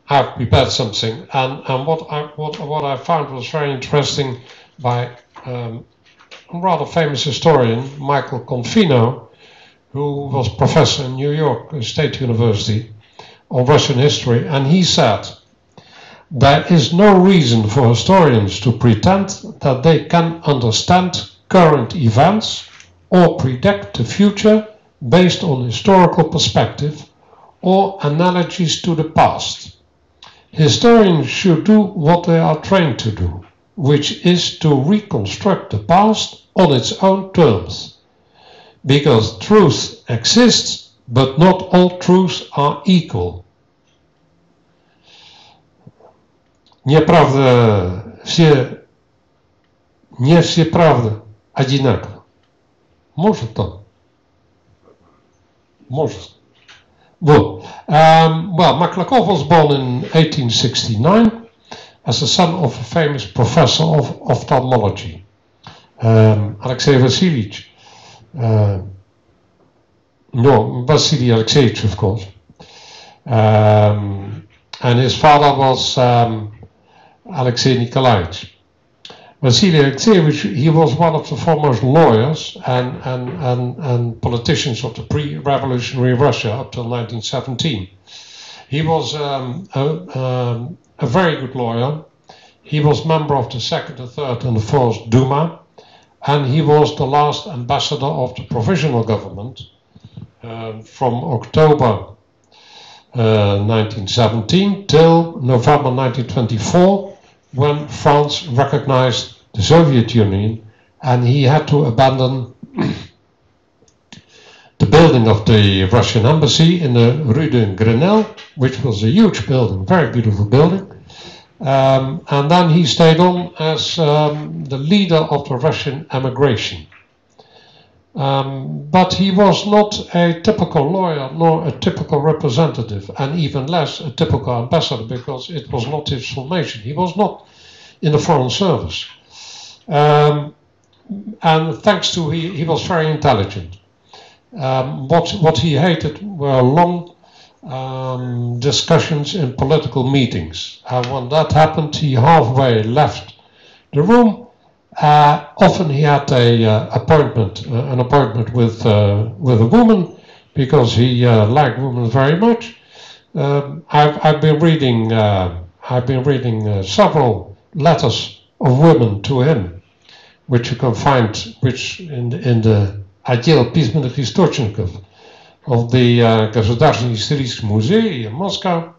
I've prepared something, and, and what I what what I found was very interesting by um, a rather famous historian, Michael Confino, who was professor in New York State University of Russian history, and he said, there is no reason for historians to pretend that they can understand current events or predict the future based on historical perspective or analogies to the past. Historians should do what they are trained to do which is to reconstruct the past on its own terms. Because truth exists, but not all truths are equal. Неправда, все, не все правды одинаковы. Может он? Может. Вот. Um, well, Maklakov was born in 1869 as the son of a famous professor of ophthalmology, um, Alexei Vasilyevich. Uh, no, Vasily Alexeyevich, of course. Um, and his father was um, Alexei Nikolaevich. Vasily Alexeyevich, he was one of the foremost lawyers and, and, and, and politicians of the pre-revolutionary Russia up till 1917. He was um, a, a very good lawyer. He was member of the second, the third, and the fourth Duma, and he was the last ambassador of the provisional government uh, from October uh, 1917 till November 1924, when France recognized the Soviet Union and he had to abandon [CLEARS THROAT] the building of the Russian embassy in the Rue de Grenelle, which was a huge building, very beautiful building. Um, and then he stayed on as um, the leader of the Russian emigration. Um, but he was not a typical lawyer nor a typical representative, and even less a typical ambassador because it was not his formation. He was not in the foreign service. Um, and thanks to he, he was very intelligent. Um, what, what he hated were long um, discussions in political meetings. And when that happened, he halfway left the room. Uh, often he had a uh, appointment, uh, an appointment with uh, with a woman, because he uh, liked women very much. Um, I've, I've been reading uh, I've been reading several letters of women to him, which you can find which in the, in the отдел письменных источников of the uh, Государственный исторический музей in Moscow.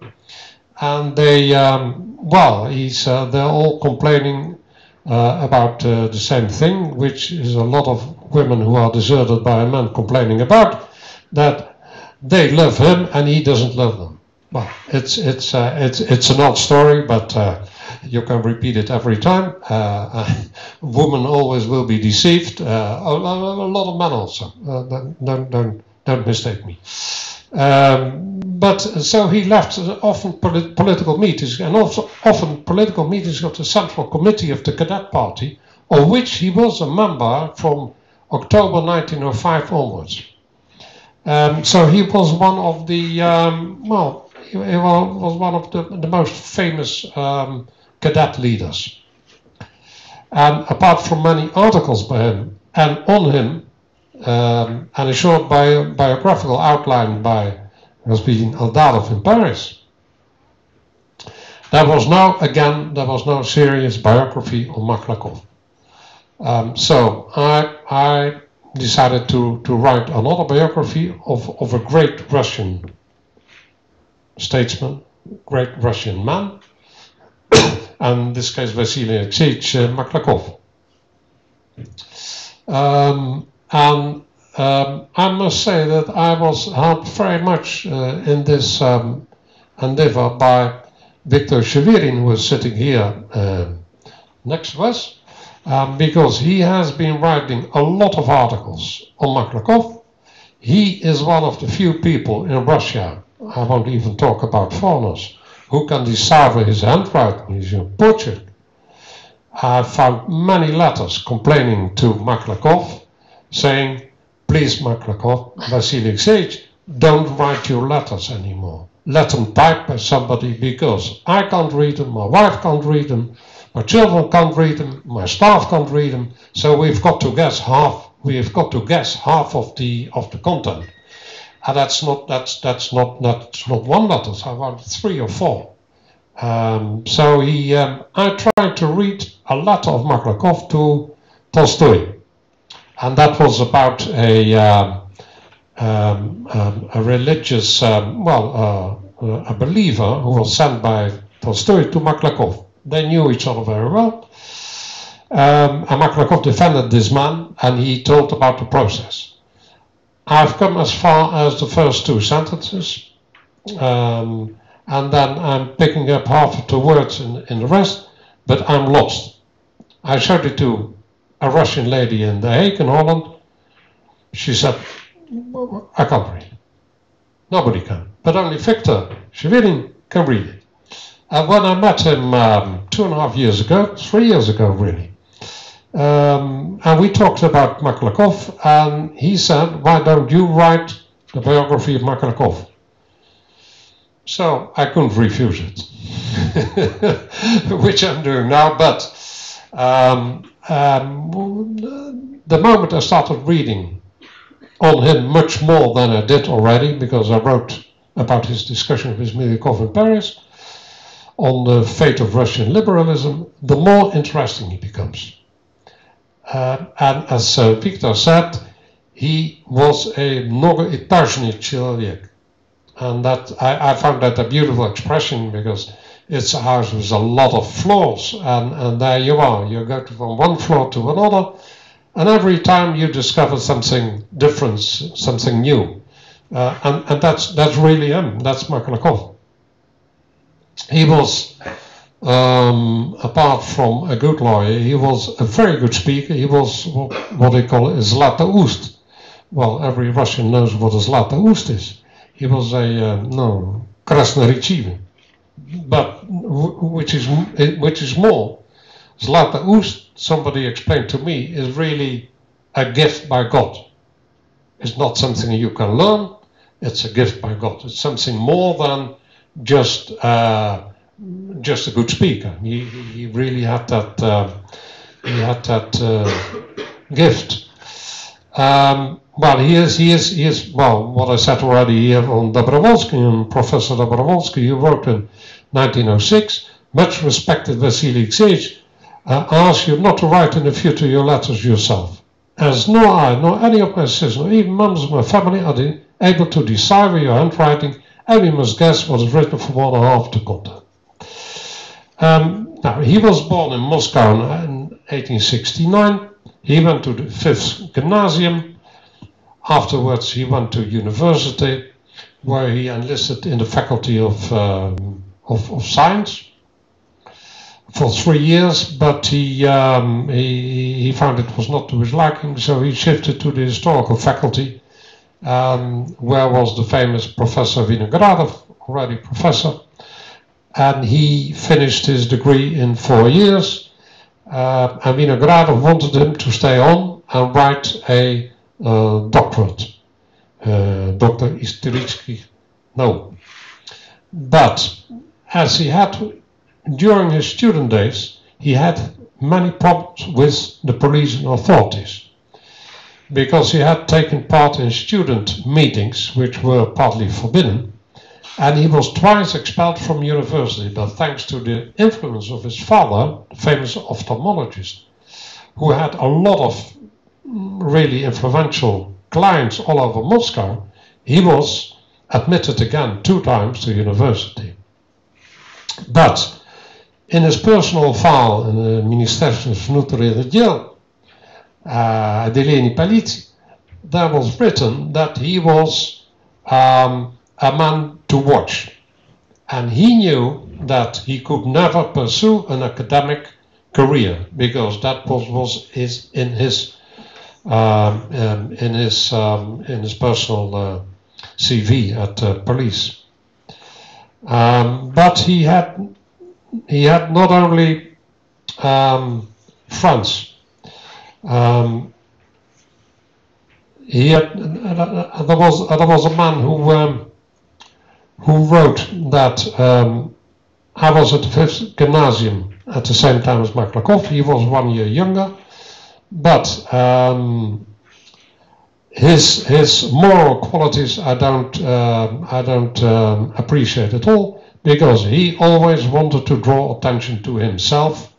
And they, um, well, he's, uh, they're all complaining uh, about uh, the same thing, which is a lot of women who are deserted by a man complaining about that they love him and he doesn't love them. Well, it's it's uh, it's it's an old story, but uh, you can repeat it every time. Uh, [LAUGHS] women always will be deceived. Uh, a, a, lot of men also. Uh, don't, don't, don't mistake me. Um, but so he left often polit political meetings and also often political meetings of the Central Committee of the Cadet Party, of which he was a member from October 1905 onwards. Um, so he was one of the, um, well, he, he was one of the, the most famous um, cadet leaders. And apart from many articles by him and on him, um, and a short bio biographical outline by Rasputin Aldanov in Paris, there was no, again, there was no serious biography on Maklakov. Um, so I, I decided to, to write an autobiography of, of a great Russian statesman, great Russian man, [COUGHS] and in this case Vasily Alexeyevich uh, Maklakov. Um, and um, I must say that I was helped very much uh, in this um, endeavor by Viktor Shevirin, who is sitting here uh, next to us, um, because he has been writing a lot of articles on Maklakov. He is one of the few people in Russia, I won't even talk about foreigners, who can decipher his handwriting, his portrait. I found many letters complaining to Maklakov, saying, please Maklakov, Vasily Alexeyevich, don't write your letters anymore. Let them type by somebody because I can't read them, my wife can't read them, my children can't read them, my staff can't read them, so we've got to guess half, we've got to guess half of the of the content. And that's not that's that's not that's not one letter. I want three or four. Um, so he, um, I tried to read a letter of Maklakov to Tolstoy, and that was about a um, um, um a religious, um, well, uh, a believer who was sent by Tolstoy to Maklakov. They knew each other very well. Um, and Maklakov defended this man, and he told about the process. I've come as far as the first two sentences, and then I'm picking up half of the words in, in the rest, but I'm lost. I showed it to a Russian lady in The Hague in Holland. She said, I can't read. Nobody can. But only Victor Shevirin can read it. And when I met him um, two and a half years ago, three years ago really, um, and we talked about Maklakov, and he said, Why don't you write the biography of Maklakov? So I couldn't refuse it, [LAUGHS] which I'm doing now. But um, um, the moment I started reading on him much more than I did already, because I wrote about his discussion with Milyukov in Paris on the fate of Russian liberalism, the more interesting he becomes. Uh, and as uh, Victor said, he was a многоэтажный человек. And that I, I found that a beautiful expression because it's a house with a lot of floors. And, and there you are. You go from one floor to another. And every time you discover something different, something new. Uh, and, and that's, that's really him. That's Makhmalakov. He was, um, apart from a good lawyer, he was a very good speaker. He was what they call a Zlata Ust. Well, every Russian knows what a Zlata Ust is. He was a, uh, no, Krasnorichivi. But which is, which is more, Zlata Ust, somebody explained to me, is really a gift by God. It's not something you can learn, it's a gift by God. It's something more than just uh, just a good speaker. He, he really had that uh, he had that uh, gift. Um, well, he is he is he is well. What I said already here on Dobrovolsky and Professor Dobrovolsky, who worked in 1906, much respected Vasily Alexeyevich, uh, asks you not to write in the future your letters yourself, as nor I, nor any of my sisters, nor even members of my family are able to decipher your handwriting, and we must guess what is written from one half to content. Um, now, he was born in Moscow in 1869. He went to the fifth gymnasium. Afterwards, he went to university, where he enlisted in the faculty of, um, of, of science for three years, but he, um, he, he found it was not to his liking, so he shifted to the historical faculty, um, where was the famous Professor Vinogradov, already professor, and he finished his degree in four years. Uh, and Vinogradov wanted him to stay on and write a uh, doctorate. Uh, Dr. Istoritsky, no. But as he had during his student days, he had many problems with the police and authorities because he had taken part in student meetings which were partly forbidden and he was twice expelled from university but thanks to the influence of his father the famous ophthalmologist who had a lot of really influential clients all over Moscow he was admitted again two times to university but in his personal file, in the minister's van Nutteren uh, Adeleni there was written that he was um, a man to watch. And he knew that he could never pursue an academic career because that was, was his, in his um, um, in his um, in his personal uh, CV at uh, police. Um, but he had he had not only um. Um, he had, uh, there was uh, there was a man who um, who wrote that um, I was at the fifth gymnasium at the same time as Makhmalakov. He was one year younger, but um, his his moral qualities I don't uh, I don't um, appreciate at all because he always wanted to draw attention to himself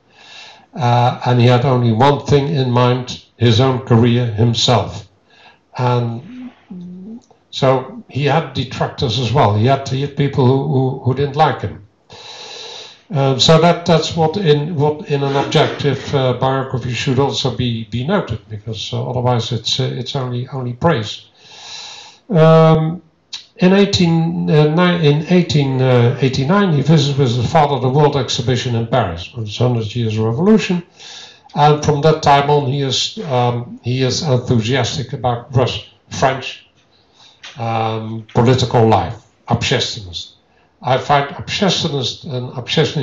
uh, and he had only one thing in mind his own career himself. And so he had detractors as well. He had, he had people who, who, who didn't like him. Um, so that that's what in what in an objective uh, biography should also be be noted because uh, otherwise it's uh, it's only only praise. Um, in, 18, uh, in 1889, he visited with his father the World Exhibition in Paris, for his 100 years revolution. And from that time on, he is, um, he is enthusiastic about Rus French um, political life, общественность. I find obsessionist and obsession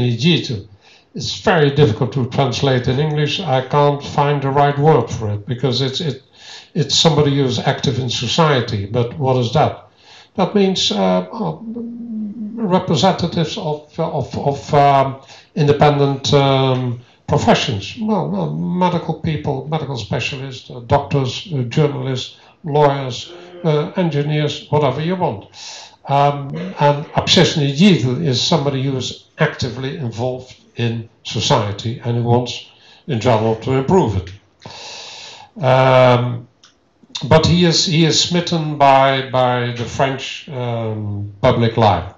It's very difficult to translate in English. I can't find the right word for it because it's it, it's somebody who's active in society. But what is that? That means uh, uh, representatives of of, of um, independent um, professions. Well, well, medical people, medical specialists, uh, doctors, uh, journalists, lawyers, uh, engineers, whatever you want. Um, and obsessionally evil is somebody who is actively involved in society and who wants, in general, to improve it. Um, but he is he is smitten by by the French um, public life.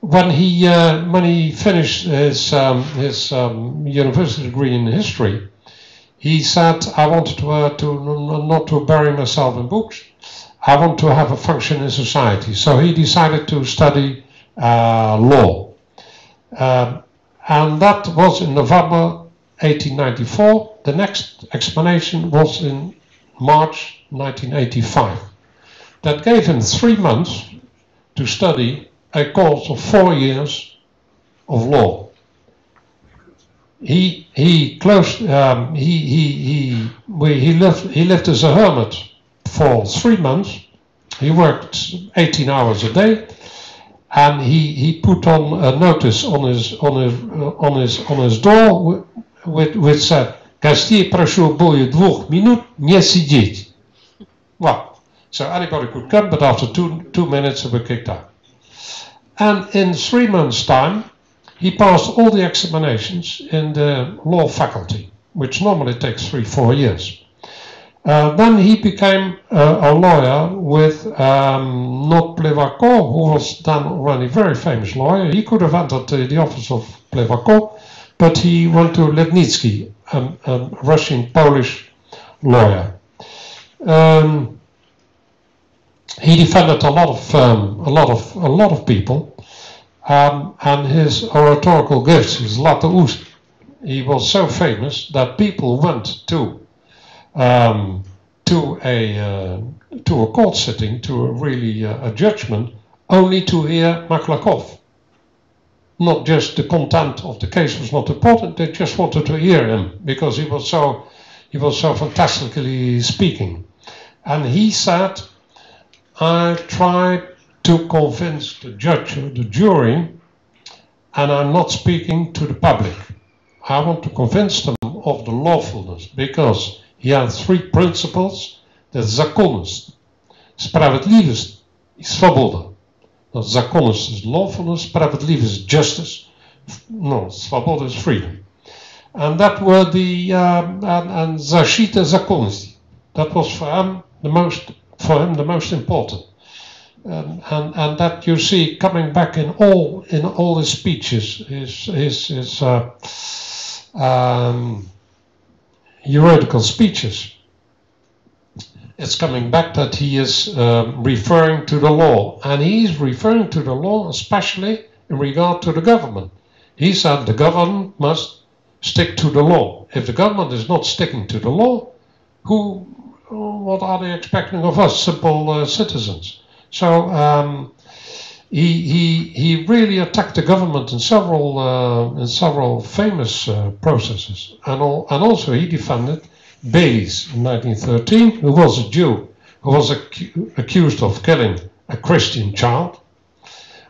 When he uh, when he finished his um, his um, university degree in history, he said, "I wanted to, uh, to not to bury myself in books." I want to have a function in society. So he decided to study uh, law. Um, and that was in November 1894. The next explanation was in March 1985. That gave him three months to study a course of four years of law. He he closed um, he he he he lived he lived as a hermit for three months. He worked 18 hours a day, and he, he put on a notice on his on his uh, on his on his door which, which said, "Гостей прошу более двух минут не сидеть." Well, so anybody could come, but after two two minutes they were kicked out. And in three months' time, he passed all the examinations in the law faculty, which normally takes three four years. Uh, then he became uh, a lawyer with um, Not Plevako, who was then already a very famous lawyer. He could have entered uh, the office of Plevako, but he went to Lednitsky, um, a Russian Polish lawyer. Um, he defended a lot of um, a lot of a lot of people, um, and his oratorical gifts, his latte he was so famous that people went to um, to a uh, to a court sitting, to a really uh, a judgment, only to hear Maklakov. Not just the content of the case was not important; they just wanted to hear him because he was so he was so fantastically speaking. And he said, "I tried to convince the judge, the jury, and I'm not speaking to the public. I want to convince them of the lawfulness because." He had three principles that zakonis, spravedljivost i svoboda. Now, zakonis is lawfulness, spravedljivost is justice, no, svoboda is freedom. And that were the, um, and, and zashita zakonnosti. That was for him the most, for him the most important. Um, and, and that you see coming back in all in all his speeches, his his, his uh, um, juridical speeches. It's coming back that he is um, referring to the law, and he's referring to the law especially in regard to the government. He said the government must stick to the law. If the government is not sticking to the law, who, what are they expecting of us, simple uh, citizens? So um, he, he, he really attacked the government in several, uh, in several famous uh, processes. And, all, and also he defended Beilis in 1913, who was a Jew, who was acu accused of killing a Christian child,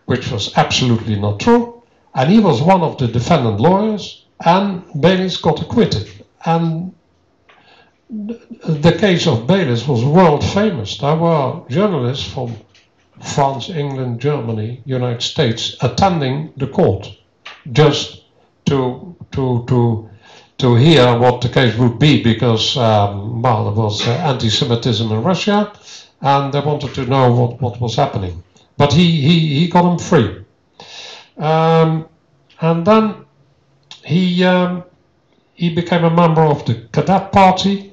which was absolutely not true. And he was one of the defendant lawyers, and Beilis got acquitted. And the case of Beilis was world famous. There were journalists from France, England, Germany, United States attending the court just to to to to hear what the case would be because um, well there was uh, anti-Semitism in Russia and they wanted to know what, what was happening. But he he, he got him free, um, and then he um, he became a member of the Cadet Party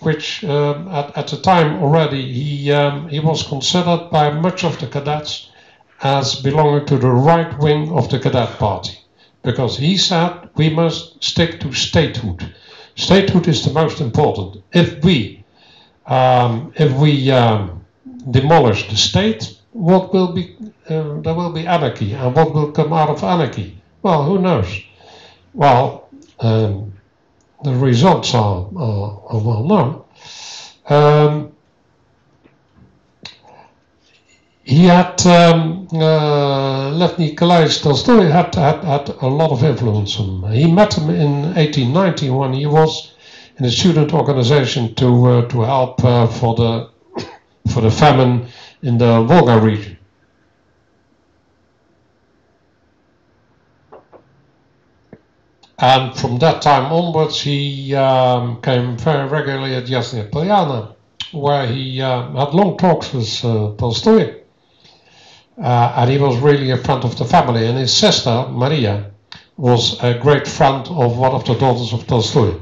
which um, at, at the time already he, um, he was considered by much of the cadets as belonging to the right wing of the cadet party because he said we must stick to statehood. Statehood is the most important. If we um, if we um, demolish the state, what will be uh, there will be anarchy, and what will come out of anarchy? Well, who knows? Well, um, the results are, are, are well known. Um, he had um, uh, Lev Nikolaevich Tolstoy had, had, had a lot of influence on him. He met him in 1890 when he was in a student organization to uh, to help uh, for the [COUGHS] for the famine in the Volga region. And from that time onwards, he um, came very regularly at Yasnaya Polyana, where he uh, had long talks with uh, Tolstoy. Uh, and he was really a friend of the family. And his sister, Maria, was a great friend of one of the daughters of Tolstoy.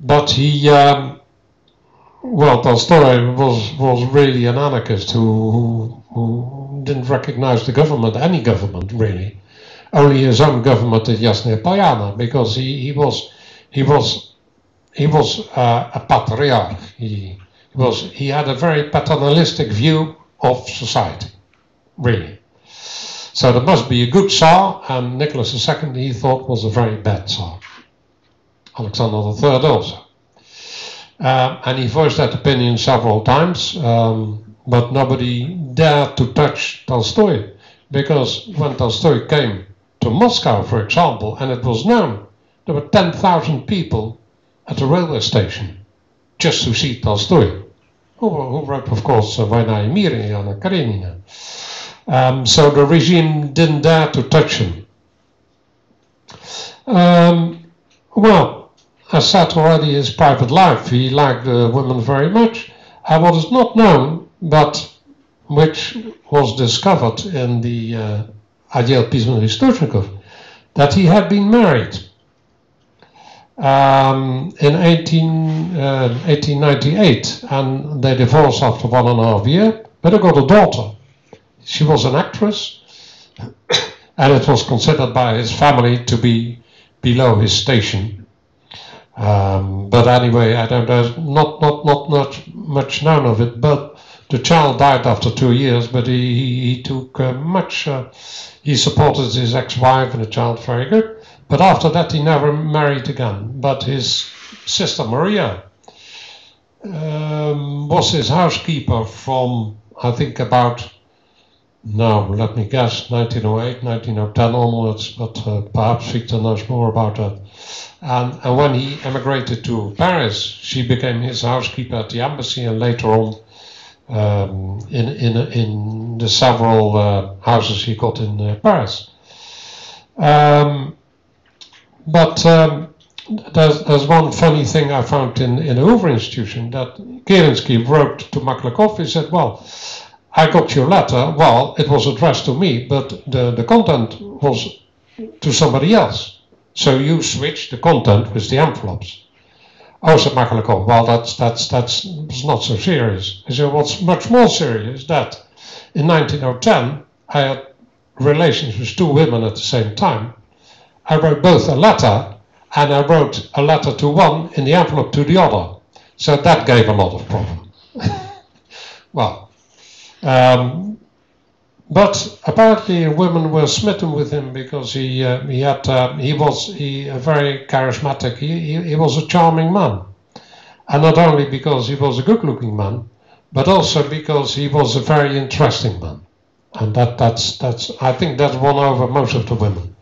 but he, um, well, Tolstoy was was really an anarchist who, who who didn't recognize the government, any government really, only his own government at Yasnaya because he, he was he was he was uh, a patriarch. He, he was he had a very paternalistic view of society, really. So there must be a good Tsar, and Nicholas II he thought was a very bad Tsar. Alexander III also. Uh, and he voiced that opinion several times, um, but nobody dared to touch Tolstoy, because when Tolstoy came to Moscow, for example, and it was known there were 10,000 people at the railway station just to see Tolstoy, who, who wrote, of course, uh, Vojna i Mir and Anna Karenina. Um, so the regime didn't dare to touch him. Um, well, as said already, his private life, he liked uh, women very much. And what is not known, but which was discovered in the uh, Отдел письменных источников, that he had been married um, in 18, uh, 1898 and they divorced after one and a half year, but they got a daughter. She was an actress [COUGHS] and it was considered by his family to be below his station. Um, but anyway, I don't, there's not, not, not much, much known of it, but the child died after two years, but he, he, he took uh, much, uh, he supported his ex-wife and the child very good. But after that, he never married again. But his sister Maria um, was his housekeeper from, I think, about, now let me guess, 1908, 1910 onwards, but uh, perhaps Victor knows more about that. And, and when he emigrated to Paris, she became his housekeeper at the embassy and later on um, in, in, in the several uh, houses he got in uh, Paris. Um, but um, there's, there's one funny thing I found in, in the Hoover Institution that Kerensky wrote to Maklakov. He said, Well, I got your letter. Well, it was addressed to me, but the, the content was to somebody else. So you switched the content with the envelopes. Oh, said Maklakov, well, that's, that's, that's not so serious. He said, what's much more serious is that in 1910, I had relations with two women at the same time. I wrote both a letter and I wrote a letter to one in the envelope to the other. So that gave a lot of problem. [LAUGHS] well, um, but apparently women were smitten with him because he uh, he had uh, he was he a very charismatic. He, he, he was a charming man, and not only because he was a good-looking man, but also because he was a very interesting man, and that that's that's I think that won over most of the women.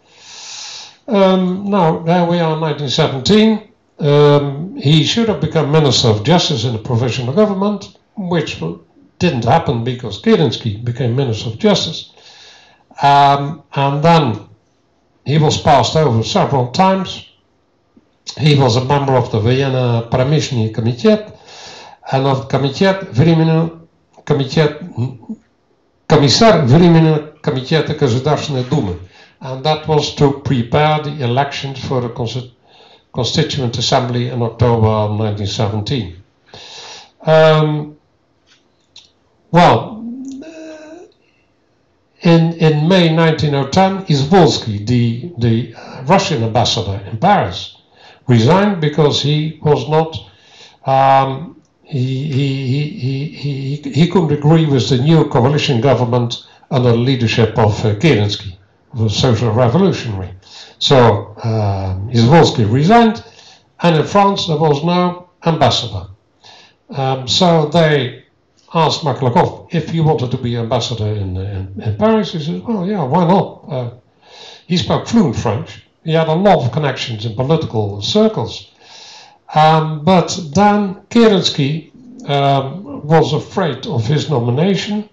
Um, now there we are, 1917. Um, he should have become Minister of Justice in the provisional government, which didn't happen because Kerensky became Minister of Justice. Um, and then he was passed over several times. He was a member of the Vienna Промышленный комитет and of комитет временного комитет комиссар временного комитета Государственной Думы. And that was to prepare the elections for the Constituent Assembly in October 1917. Um, well, in, in May 1910, Izvolsky, the, the Russian ambassador in Paris, resigned because he was not, um, he, he, he, he, he, couldn't agree with the new coalition government under the leadership of uh, Kerensky, the social revolutionary. So um, Izvolsky resigned, and in France there was no ambassador. Um, so they asked Maklakov if he wanted to be ambassador in, in, in Paris. He said, well, yeah, why not? Uh, he spoke fluent French. He had a lot of connections in political circles. Um, but Dan Kerensky um, was afraid of his nomination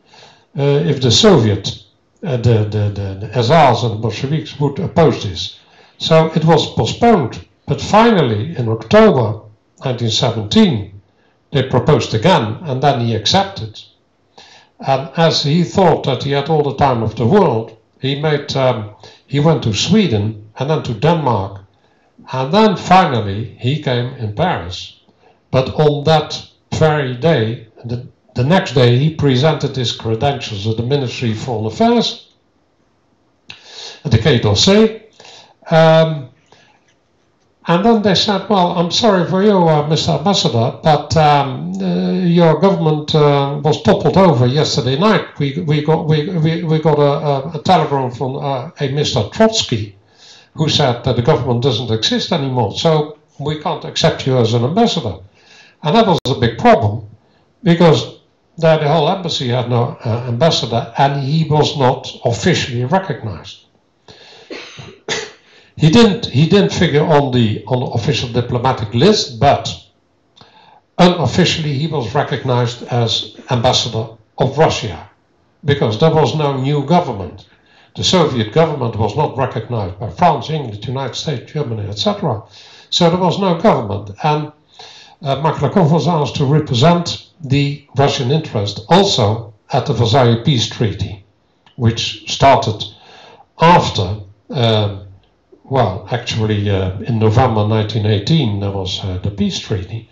uh, if the Soviet, uh, the, the, the, the Azars and the Bolsheviks would oppose this. So it was postponed. But finally, in October 1917, they proposed again, and then he accepted. And as he thought that he had all the time of the world, he made um, he went to Sweden and then to Denmark And then finally he came in Paris. But on that very day, the, the next day, he presented his credentials at the Ministry of Foreign Affairs at the Quai d'Orsay. Um, and then they said, well, I'm sorry for you, uh, Mr. Ambassador, but um, uh, your government uh, was toppled over yesterday night. We, we got, we, we, we got a, a, telegram from uh, a Mr. Trotsky who said that the government doesn't exist anymore, so we can't accept you as an ambassador. And that was a big problem because the whole embassy had no uh, ambassador and he was not officially recognized. He didn't he didn't figure on the on the official diplomatic list, but unofficially he was recognized as ambassador of Russia because there was no new government. The Soviet government was not recognized by France, England, United States, Germany, etc. So there was no government, and uh, Maklakov was asked to represent the Russian interest also at the Versailles Peace Treaty, which started after um, well, actually, uh, in November 1918, there was uh, the peace treaty.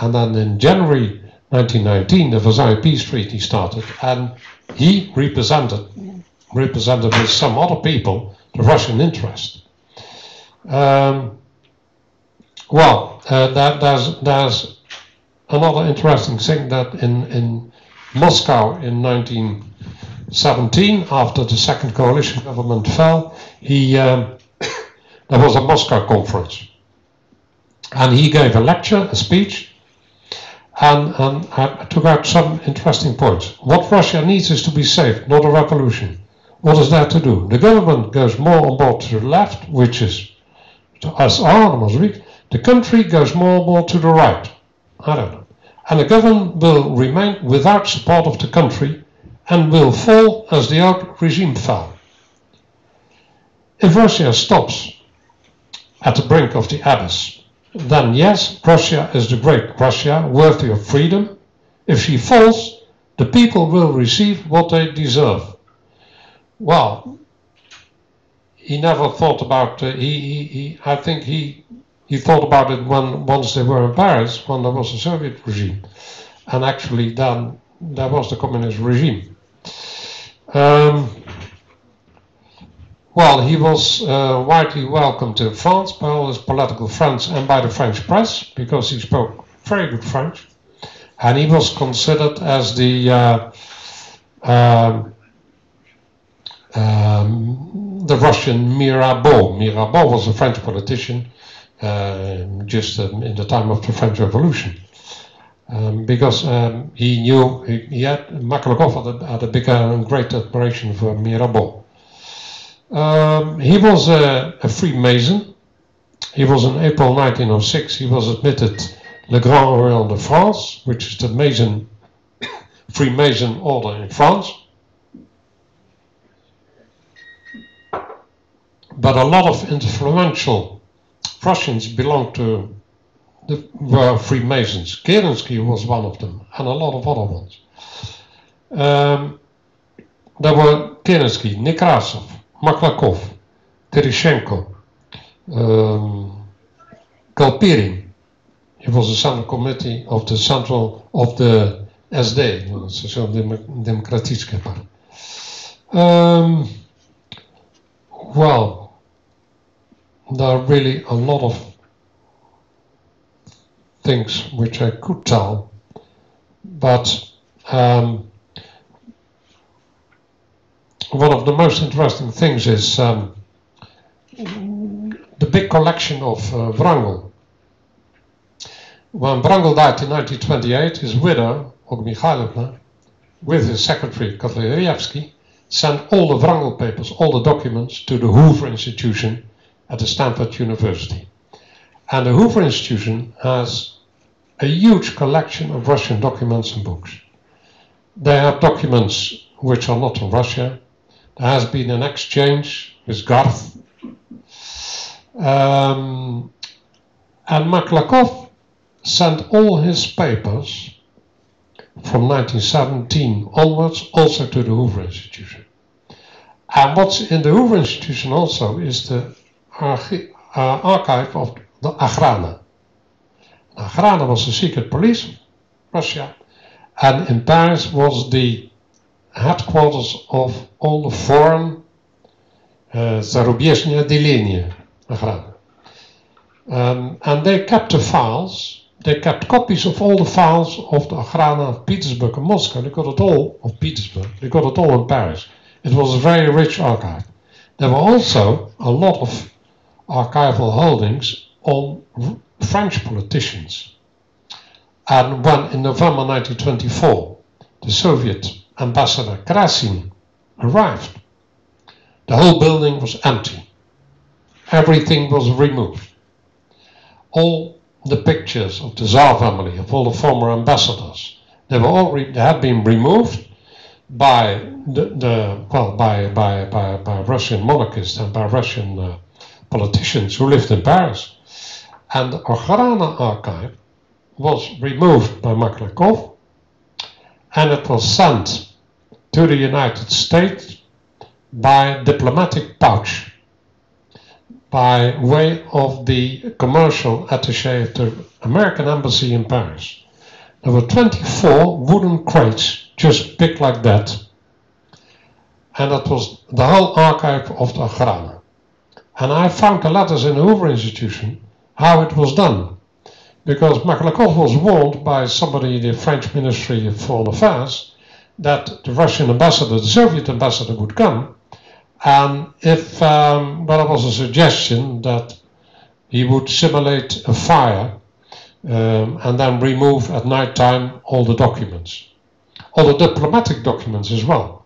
And then in January 1919, the Versailles Peace Treaty started, and he represented, represented with some other people, the Russian interest. Um, well, uh, that, there's, there's another interesting thing that in, in Moscow in 1917, after the second coalition government fell, he um, there was a Moscow conference. And he gave a lecture, a speech, and, and I took out some interesting points. What Russia needs is to be safe, not a revolution. What is there to do? The government goes more on board to the left, which is to us weak. The country goes more and more to the right. I don't know. And the government will remain without support of the country and will fall as the old regime fell. If Russia stops at the brink of the abyss. Then, yes, Russia is the great Russia, worthy of freedom. If she falls, the people will receive what they deserve. Well, he never thought about. Uh, he, he, he, I think he he thought about it when once they were in Paris, when there was a Soviet regime, and actually then there was the communist regime. Um, well, he was uh, widely welcomed in France by all his political friends and by the French press because he spoke very good French. And he was considered as the uh, um, um, the Russian Mirabeau. Mirabeau was a French politician uh, just um, in the time of the French Revolution. Um, because um, he knew he, he had had had a big and great admiration for Mirabeau. Um, he was a, a, Freemason. He was in April 1906, he was admitted Le Grand Orient de France, which is the Mason, [COUGHS] Freemason order in France. But a lot of influential Prussians belonged to the, were Freemasons. Kerensky was one of them, and a lot of other ones. Um, there were Kerensky, Nekrasov, Maklakov, Tereshchenko, um. He was the central committee of the central of the SD, Social Democratische Party. Um, well, there are really a lot of things which I could tell, but um, one of the most interesting things is um, the big collection of uh, Wrangel. When Wrangel died in 1928, his widow, Olga Mikhailovna, with his secretary, Kotlyarevsky, sent all the Wrangel papers, all the documents, to the Hoover Institution at the Stanford University. And the Hoover Institution has a huge collection of Russian documents and books. They have documents which are not from Russia, there has been an exchange with GARF. Um, and Maklakov sent all his papers from 1917 onwards also to the Hoover Institution. And what's in the Hoover Institution also is the archi uh, archive of the Okhrana. Okhrana was the secret police of Russia, and in Paris was the headquarters of all foreign зарубежные отделения охраны. Um, and they kept the files. They kept copies of all the files of the Okhrana of Petersburg and Moscow. They got it all of Petersburg. They got it all in Paris. It was a very rich archive. There were also a lot of archival holdings on French politicians. And when in November 1924 the Soviet ambassador Krasin arrived, the whole building was empty. Everything was removed. All the pictures of the Tsar family, of all the former ambassadors, they were all they had been removed by the, the well by, by, by, by Russian monarchists and by Russian uh, politicians who lived in Paris. And the Okhrana archive was removed by Maklakov and it was sent to the United States by diplomatic pouch by way of the commercial attaché of the American embassy in Paris. There were 24 wooden crates just big like that. And that was the whole archive of the Okhrana. And I found the letters in the Hoover Institution how it was done. Because Maklakov was warned by somebody in the French Ministry of Foreign Affairs that the Russian ambassador, the Soviet ambassador, would come. And if, um, well, there was a suggestion that he would simulate a fire um, and then remove at night time all the documents all the diplomatic documents as well.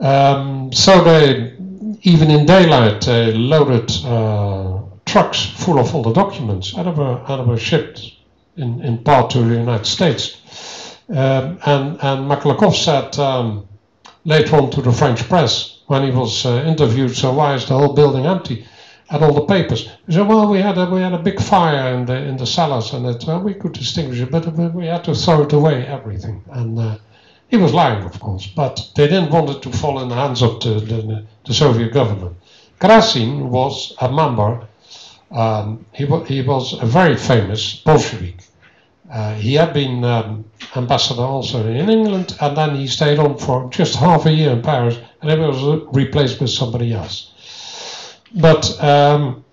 Um, so they, even in daylight, they loaded uh, trucks full of all the documents and they were, shipped in, in part to the United States. Um, and, and Maklakov said um, later on to the French press when he was uh, interviewed, so why is the whole building empty? And all the papers. He said, well, we had a, we had a big fire in the in the cellars, and it, well, we could distinguish it, but we had to throw it away, everything. And uh, he was lying, of course, but they didn't want it to fall in the hands of the, the, the Soviet government. Krasin was a member, um, he, he was a very famous Bolshevik. Uh, he had been um, ambassador also in England, and then he stayed on for just half a year in Paris, and he was replaced with somebody else. But um,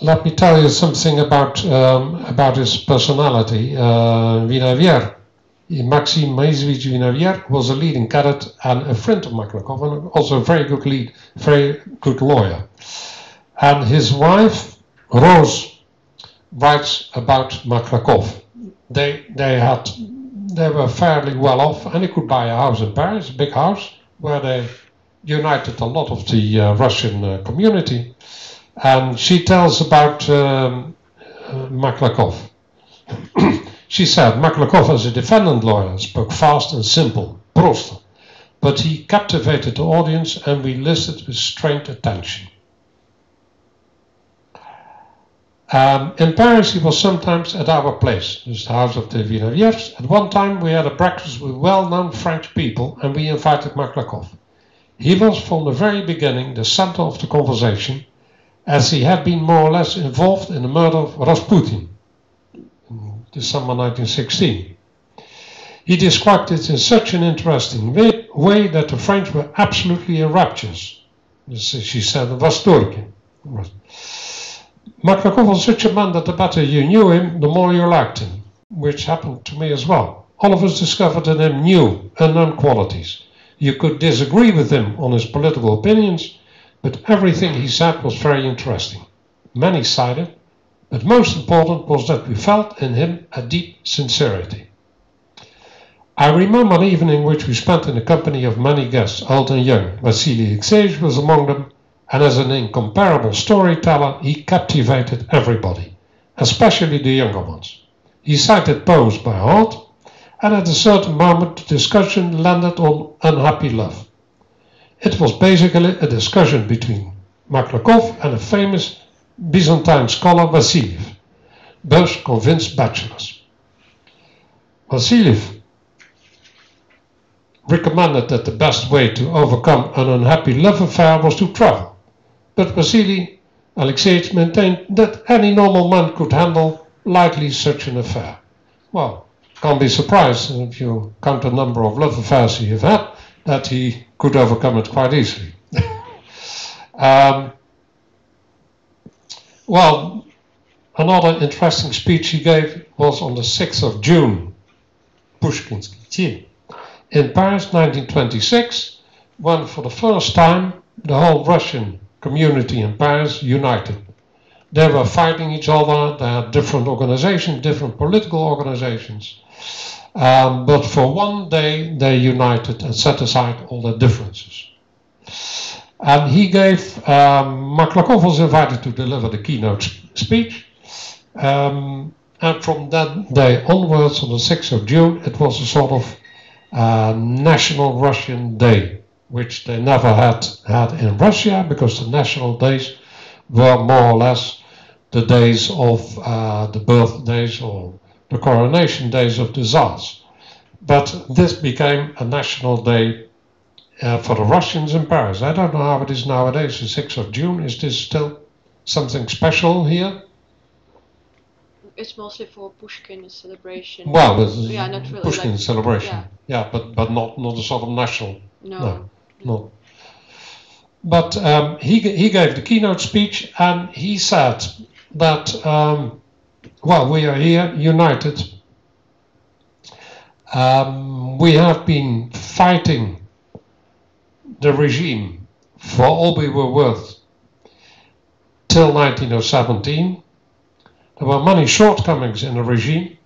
let me tell you something about um, about his personality. Uh, Vinaver, Maxim Moiseyevich Vinaver was a leading cadet and a friend of Maklakov, and also a very good lead, very good lawyer. And his wife Rose writes about Maklakov. They they had they were fairly well off, and he could buy a house in Paris, a big house where they united a lot of the uh, Russian uh, community. And she tells about um, uh, Maklakov. [CLEARS THROAT] she said, Maklakov as a defendant lawyer spoke fast and simple, proster, but he captivated the audience and we listened with strained attention. Um, in Paris, he was sometimes at our place, the house of the Vinavers. At one time, we had a breakfast with well-known French people, and we invited Maklakov. He was from the very beginning the center of the conversation, as he had been more or less involved in the murder of Rasputin to summer 1916. He described it in such an interesting way, way that the French were absolutely in raptures. She said it was Maklakov was such a man that the better you knew him, the more you liked him, which happened to me as well. All of us discovered in him new, unknown qualities. You could disagree with him on his political opinions, but everything he said was very interesting, many sided, but most important was that we felt in him a deep sincerity. I remember an evening which we spent in the company of many guests, old and young. Vasily Alexeyevich was among them, and as an incomparable storyteller, he captivated everybody, especially the younger ones. He cited poems by heart, and at a certain moment the discussion landed on unhappy love. It was basically a discussion between Maklakov and a famous Byzantine scholar Vasiliev, both convinced bachelors. Vasiliev recommended that the best way to overcome an unhappy love affair was to travel. But Vasily Alexeyevich maintained that any normal man could handle lightly such an affair. Well, can't be surprised if you count the number of love affairs he had that he could overcome it quite easily. [LAUGHS] um, well, another interesting speech he gave was on the 6th of June, Pushkinsky in Paris, 1926, when for the first time the whole Russian community in Paris united. They were fighting each other, they had different organizations, different political organizations. Um, but for one day they united and set aside all their differences. And he gave, um, Maklakov was invited to deliver the keynote speech. Um, and from that day onwards, on the 6th of June, it was a sort of uh, National Russian Day, which they never had had in Russia because the national days were more or less the days of uh, the birthdays or the coronation days of the Tsars. But this became a national day uh, for the Russians in Paris. I don't know how it is nowadays, the 6th of June. Is this still something special here? It's mostly for Pushkin celebration. Well, yeah, not really Pushkin like, celebration. Yeah. yeah, but, but not, not a sort of national. No. No, no. But um, he, he gave the keynote speech and he said that, um, well, we are here united. Um, we have been fighting the regime for all we were worth till 1917. There were many shortcomings in the regime,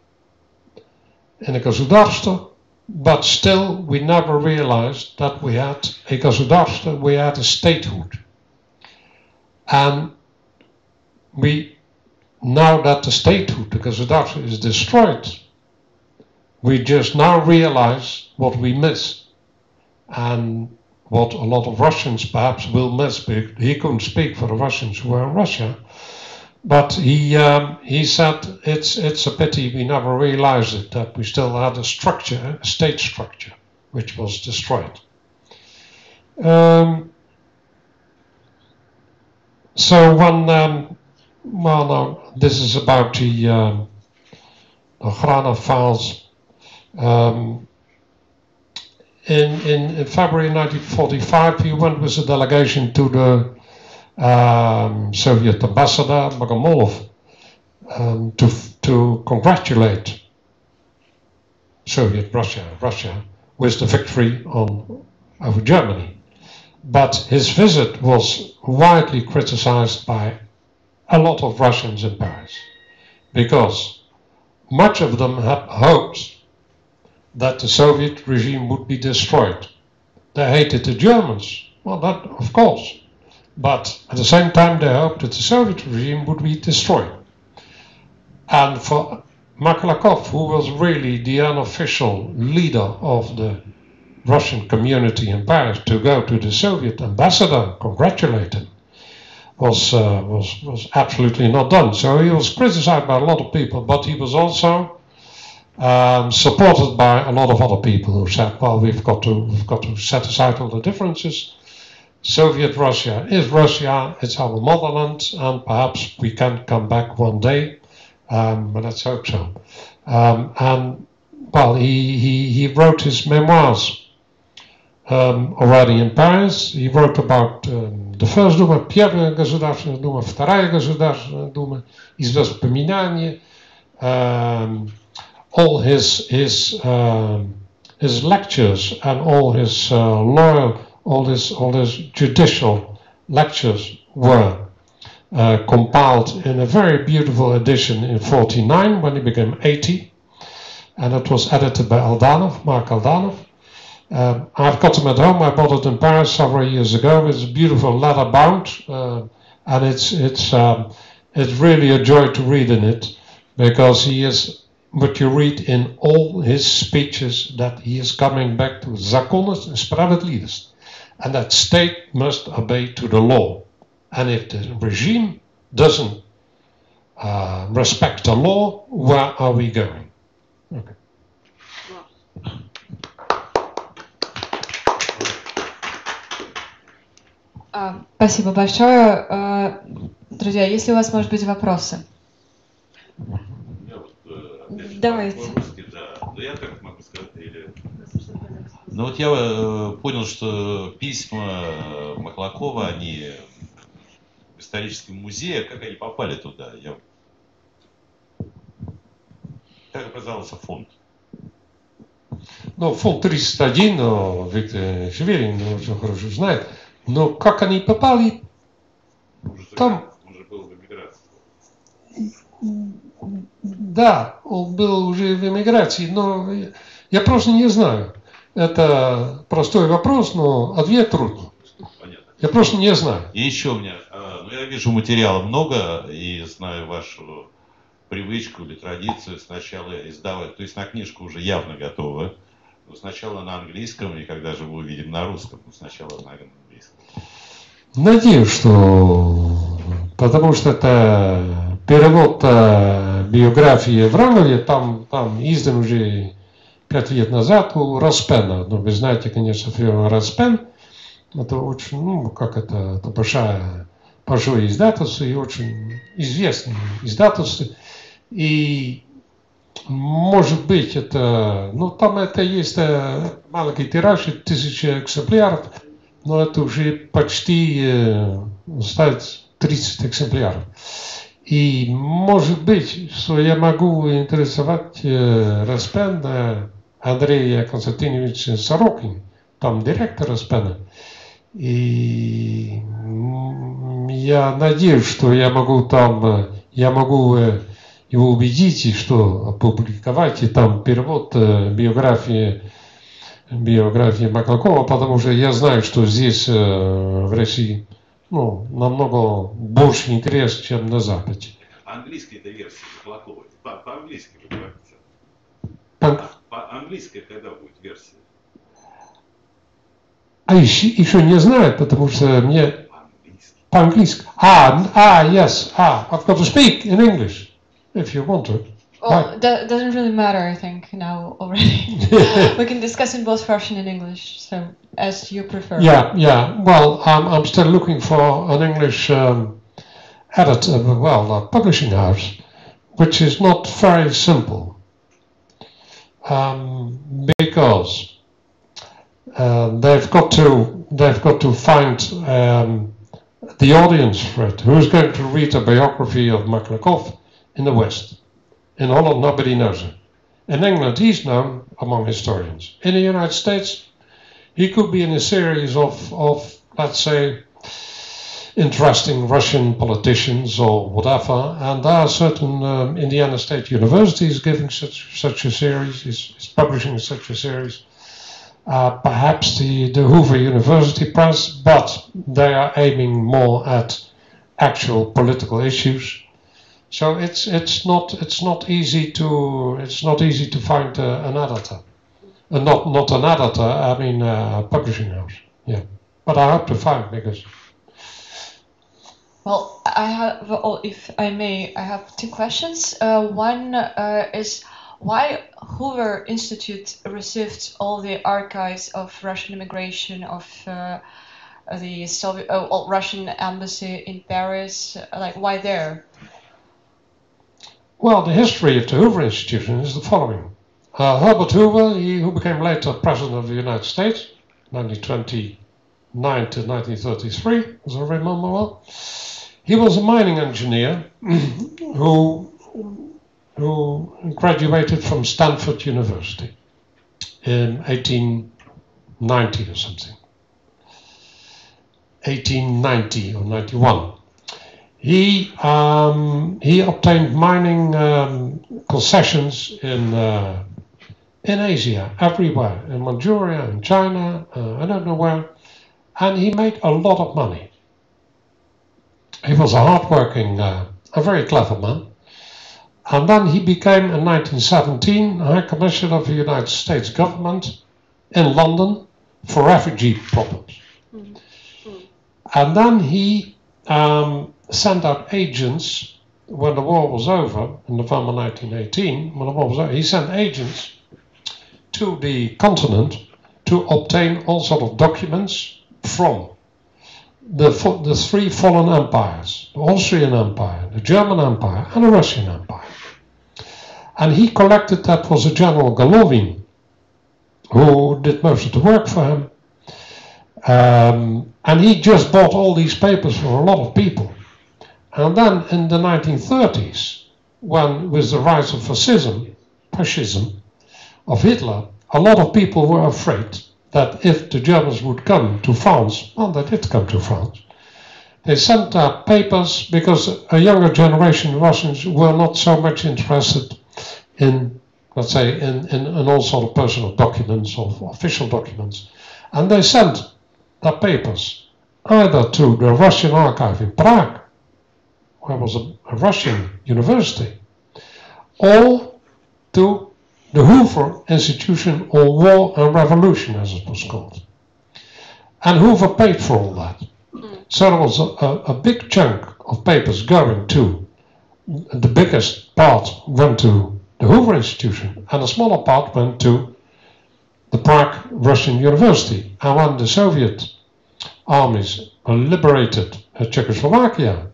in the Gasudarster, but still we never realized that we had a Gasudarster, we had a statehood. And we, now that the statehood, the Gasudarster, is destroyed, we just now realize what we miss, And what a lot of Russians perhaps will miss. He couldn't speak for the Russians who were in Russia, but he um, he said it's it's a pity we never realized it that we still had a structure, a state structure, which was destroyed. Um, so when um, well this is about the um, the Grana files. Um, in, in, February 1945, he went with a delegation to the um, Soviet ambassador, Bogomolov, um, to, to congratulate Soviet Russia, Russia with the victory on, over Germany. But his visit was widely criticized by a lot of Russians in Paris because much of them had hoped that the Soviet regime would be destroyed. They hated the Germans. Well, that, of course. But at the same time, they hoped that the Soviet regime would be destroyed. And for Maklakov, who was really the unofficial leader of the Russian community in Paris, to go to the Soviet ambassador congratulate him was, uh, was, was absolutely not done. So he was criticized by a lot of people, but he was also um, supported by a lot of other people who said, well, we've got to, we've got to set aside all the differences. Soviet Russia is Russia, it's our motherland, and perhaps we can come back one day. Um, but let's hope so. Um, and well, he, he, he wrote his memoirs um, already in Paris. He wrote about um, the First Duma, Первая Государственная Дума, Вторая Государственная Дума, Из воспоминаний. Um, all his his um, his lectures and all his uh, all his all his judicial lectures were uh, compiled in a very beautiful edition in 49 when he became 80, and it was edited by Aldanov, Mark Aldanov. Um, I've got them at home. I bought it in Paris several years ago. It's a beautiful leather bound, uh, and it's it's um, it's really a joy to read in it because he is what you read in all his speeches that he is coming back to законность справедливость, and that state must obey to the law. And if the regime doesn't uh, respect the law, where are we going? Okay. Спасибо большое. Друзья, если у вас, может быть, вопросы. Mm-hmm. Э, же, Давайте. да. Ну, я как могу сказать, или... Ну вот я э, понял, что письма э, Маклакова, они в историческом музее, как они попали туда? Я... Как оказался фонд? Ну, фонд 301, ну, Виктор Шеверин ну, очень хорошо знает. Но как они попали, Он же, Там- он же был в эмиграции. Да, он был уже в эмиграции, но я просто не знаю. Это простой вопрос, но ответ трудно. Понятно. Я просто не знаю. И еще у меня, э, ну я вижу материала много и знаю вашу привычку или традицию сначала издавать, то есть на книжку уже явно готова, но сначала на английском, и когда же мы увидим на русском, но сначала на английском. Надеюсь, что потому что это перевод э, биографии Врангеля, там, там издан уже пять лет назад у Распена. Ну, вы знаете, конечно, фирма Распен. Это очень, ну, как это, это большая, большое издательство и очень известное издательство. И может быть это, ну там это есть э, маленький тираж, тысяча экземпляров, но это уже почти э, стать 30 экземпляров. И может быть, что я могу интересовать э, Распен э, Андрея Константиновича Сорокин, там директор Распена. И я надеюсь, что я могу там, э, я могу э, его убедить, что опубликовать и там перевод э, биографии биографии Маклакова, потому что я знаю, что здесь в России ну, намного больше интерес, чем на Западе. Английская это версия Маклакова. По- По-английски вы говорите. По- По-английски когда будет версия? А еще, еще не знаю, потому что мне По-английски. Ah, ah, yes, ah, I've got to speak in English, if you want to. Well, that doesn't really matter, I think, now already. [LAUGHS] we can discuss in both Russian and English, so as you prefer. Yeah, yeah. Well, I'm, I'm still looking for an English um, editor, well, a publishing house, which is not very simple. Um, because uh, they've got to they've got to find um, the audience for it. Who's going to read a biography of Maklakov in the West? In Holland, nobody knows him. In England, he's known among historians. In the United States, he could be in a series of, of let's say, interesting Russian politicians or whatever. And there are certain um, Indiana State universities giving such such a series, is, is publishing such a series. Uh, perhaps the, the Hoover University Press, but they are aiming more at actual political issues. So it's it's not it's not easy to it's not easy to find uh, an editor. Uh, not not an editor, I mean uh, publishing house. Yeah, but I hope to find because Well, I have, if I may, I have two questions. Uh, one uh, is why Hoover Institute received all the archives of Russian immigration of uh, the Soviet, uh, Russian embassy in Paris? Like, why there? Well, the history of the Hoover Institution is the following: uh, Herbert Hoover, he, who became later president of the United States, 1929 to 1933, as I remember well. He was a mining engineer [CLEARS THROAT] who who graduated from Stanford University in 1890 or something. 1890 or 91. He um, he obtained mining um, concessions in uh, in Asia, everywhere, in Manchuria, in China, uh, I don't know where, and he made a lot of money. He was a hardworking, uh, a very clever man. And then he became, in 1917, High Commissioner of the United States government in London for refugee problems. And then he um, sent out agents when the war was over, in November 1918, when the war was over, he sent agents to the continent to obtain all sort of documents from the, the three fallen empires the Austrian Empire, the German Empire, and the Russian Empire. And he collected that was a General Golovin who did most of the work for him. Um, and he just bought all these papers for a lot of people. And then in the 1930s, when with the rise of fascism, fascism of Hitler, a lot of people were afraid that if the Germans would come to France, well, they did come to France, they sent out papers because a younger generation of Russians were not so much interested in, let's say, in, in, in all sort of personal documents or official documents. And they sent the papers either to the Russian archive in Prague, where was a, a Russian university, all to the Hoover Institution on War and Revolution, as it was called. And Hoover paid for all that. So there was a, a, a big chunk of papers going to, the biggest part went to the Hoover Institution, and a smaller part went to the Prague Russian University. And when the Soviet armies liberated uh, Czechoslovakia,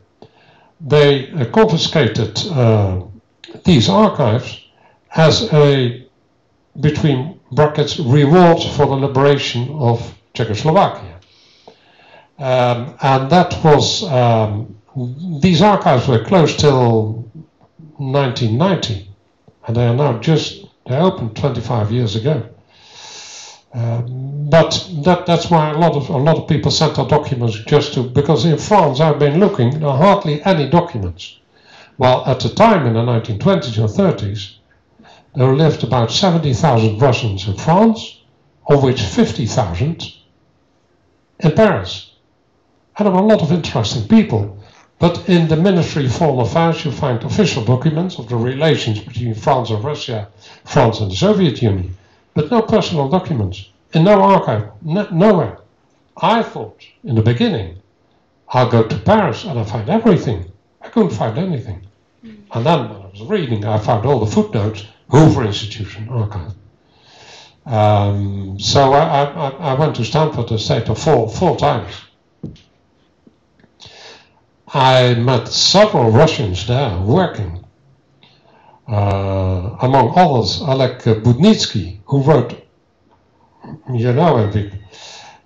they confiscated uh, these archives as a, between brackets, reward for the liberation of Czechoslovakia. Um, and that was, um, these archives were closed till 1990, and they are now just, they opened 25 years ago. Um, but that, that's why a lot of a lot of people sent their documents just to because in France I've been looking there are hardly any documents. Well, at the time in the 1920s or 30s, there lived about 70,000 Russians in France, of which 50,000 in Paris. And there were a lot of interesting people. But in the Ministry of Foreign Affairs, you find official documents of the relations between France and Russia, France and the Soviet Union, but no personal documents, in no archive, no, nowhere. I thought in the beginning, I'll go to Paris and I'll find everything. I couldn't find anything. And then when I was reading, I found all the footnotes, Hoover Institution archive. Um, so I, I, I went to Stanford to stayed there four, four times. I met several Russians there working. Uh, among others, Oleg Budnitsky, who wrote, you know him,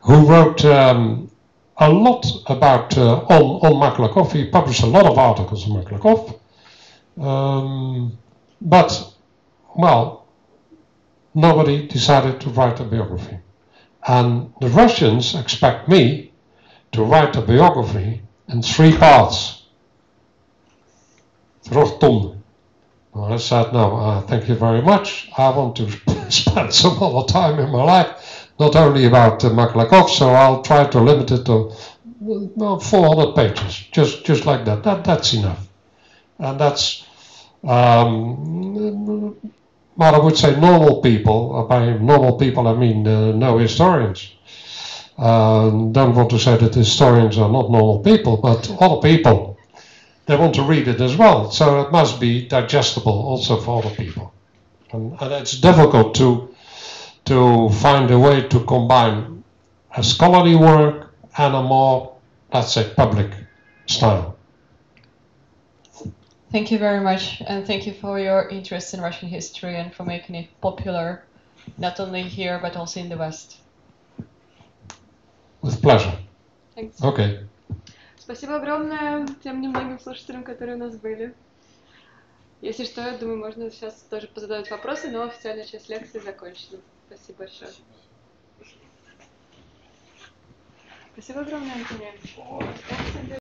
who wrote um, a lot about uh, on on Maklakov. He published a lot of articles on Maklakov, um, but well, nobody decided to write a biography, and the Russians expect me to write a biography in three parts. Rostom. Well, I said, no, uh, thank you very much. I want to [LAUGHS] spend some other time in my life, not only about uh, Maklakov, so I'll try to limit it to well, 400 pages, just just like that. That that's enough, and that's um, I would say normal people. By normal people, I mean uh, no historians. Uh, don't want to say that historians are not normal people, but other people, they want to read it as well. So it must be digestible also for other people. And, and it's difficult to to find a way to combine a scholarly work and a more, let's say, public style. Thank you very much, and thank you for your interest in Russian history and for making it popular, not only here but also in the West. With pleasure. Thanks. Okay. Спасибо огромное тем немногим слушателям, которые у нас были. Если что, я думаю, можно сейчас тоже позадавать вопросы, но официальная часть лекции закончена. Спасибо большое. Спасибо огромное, Антония.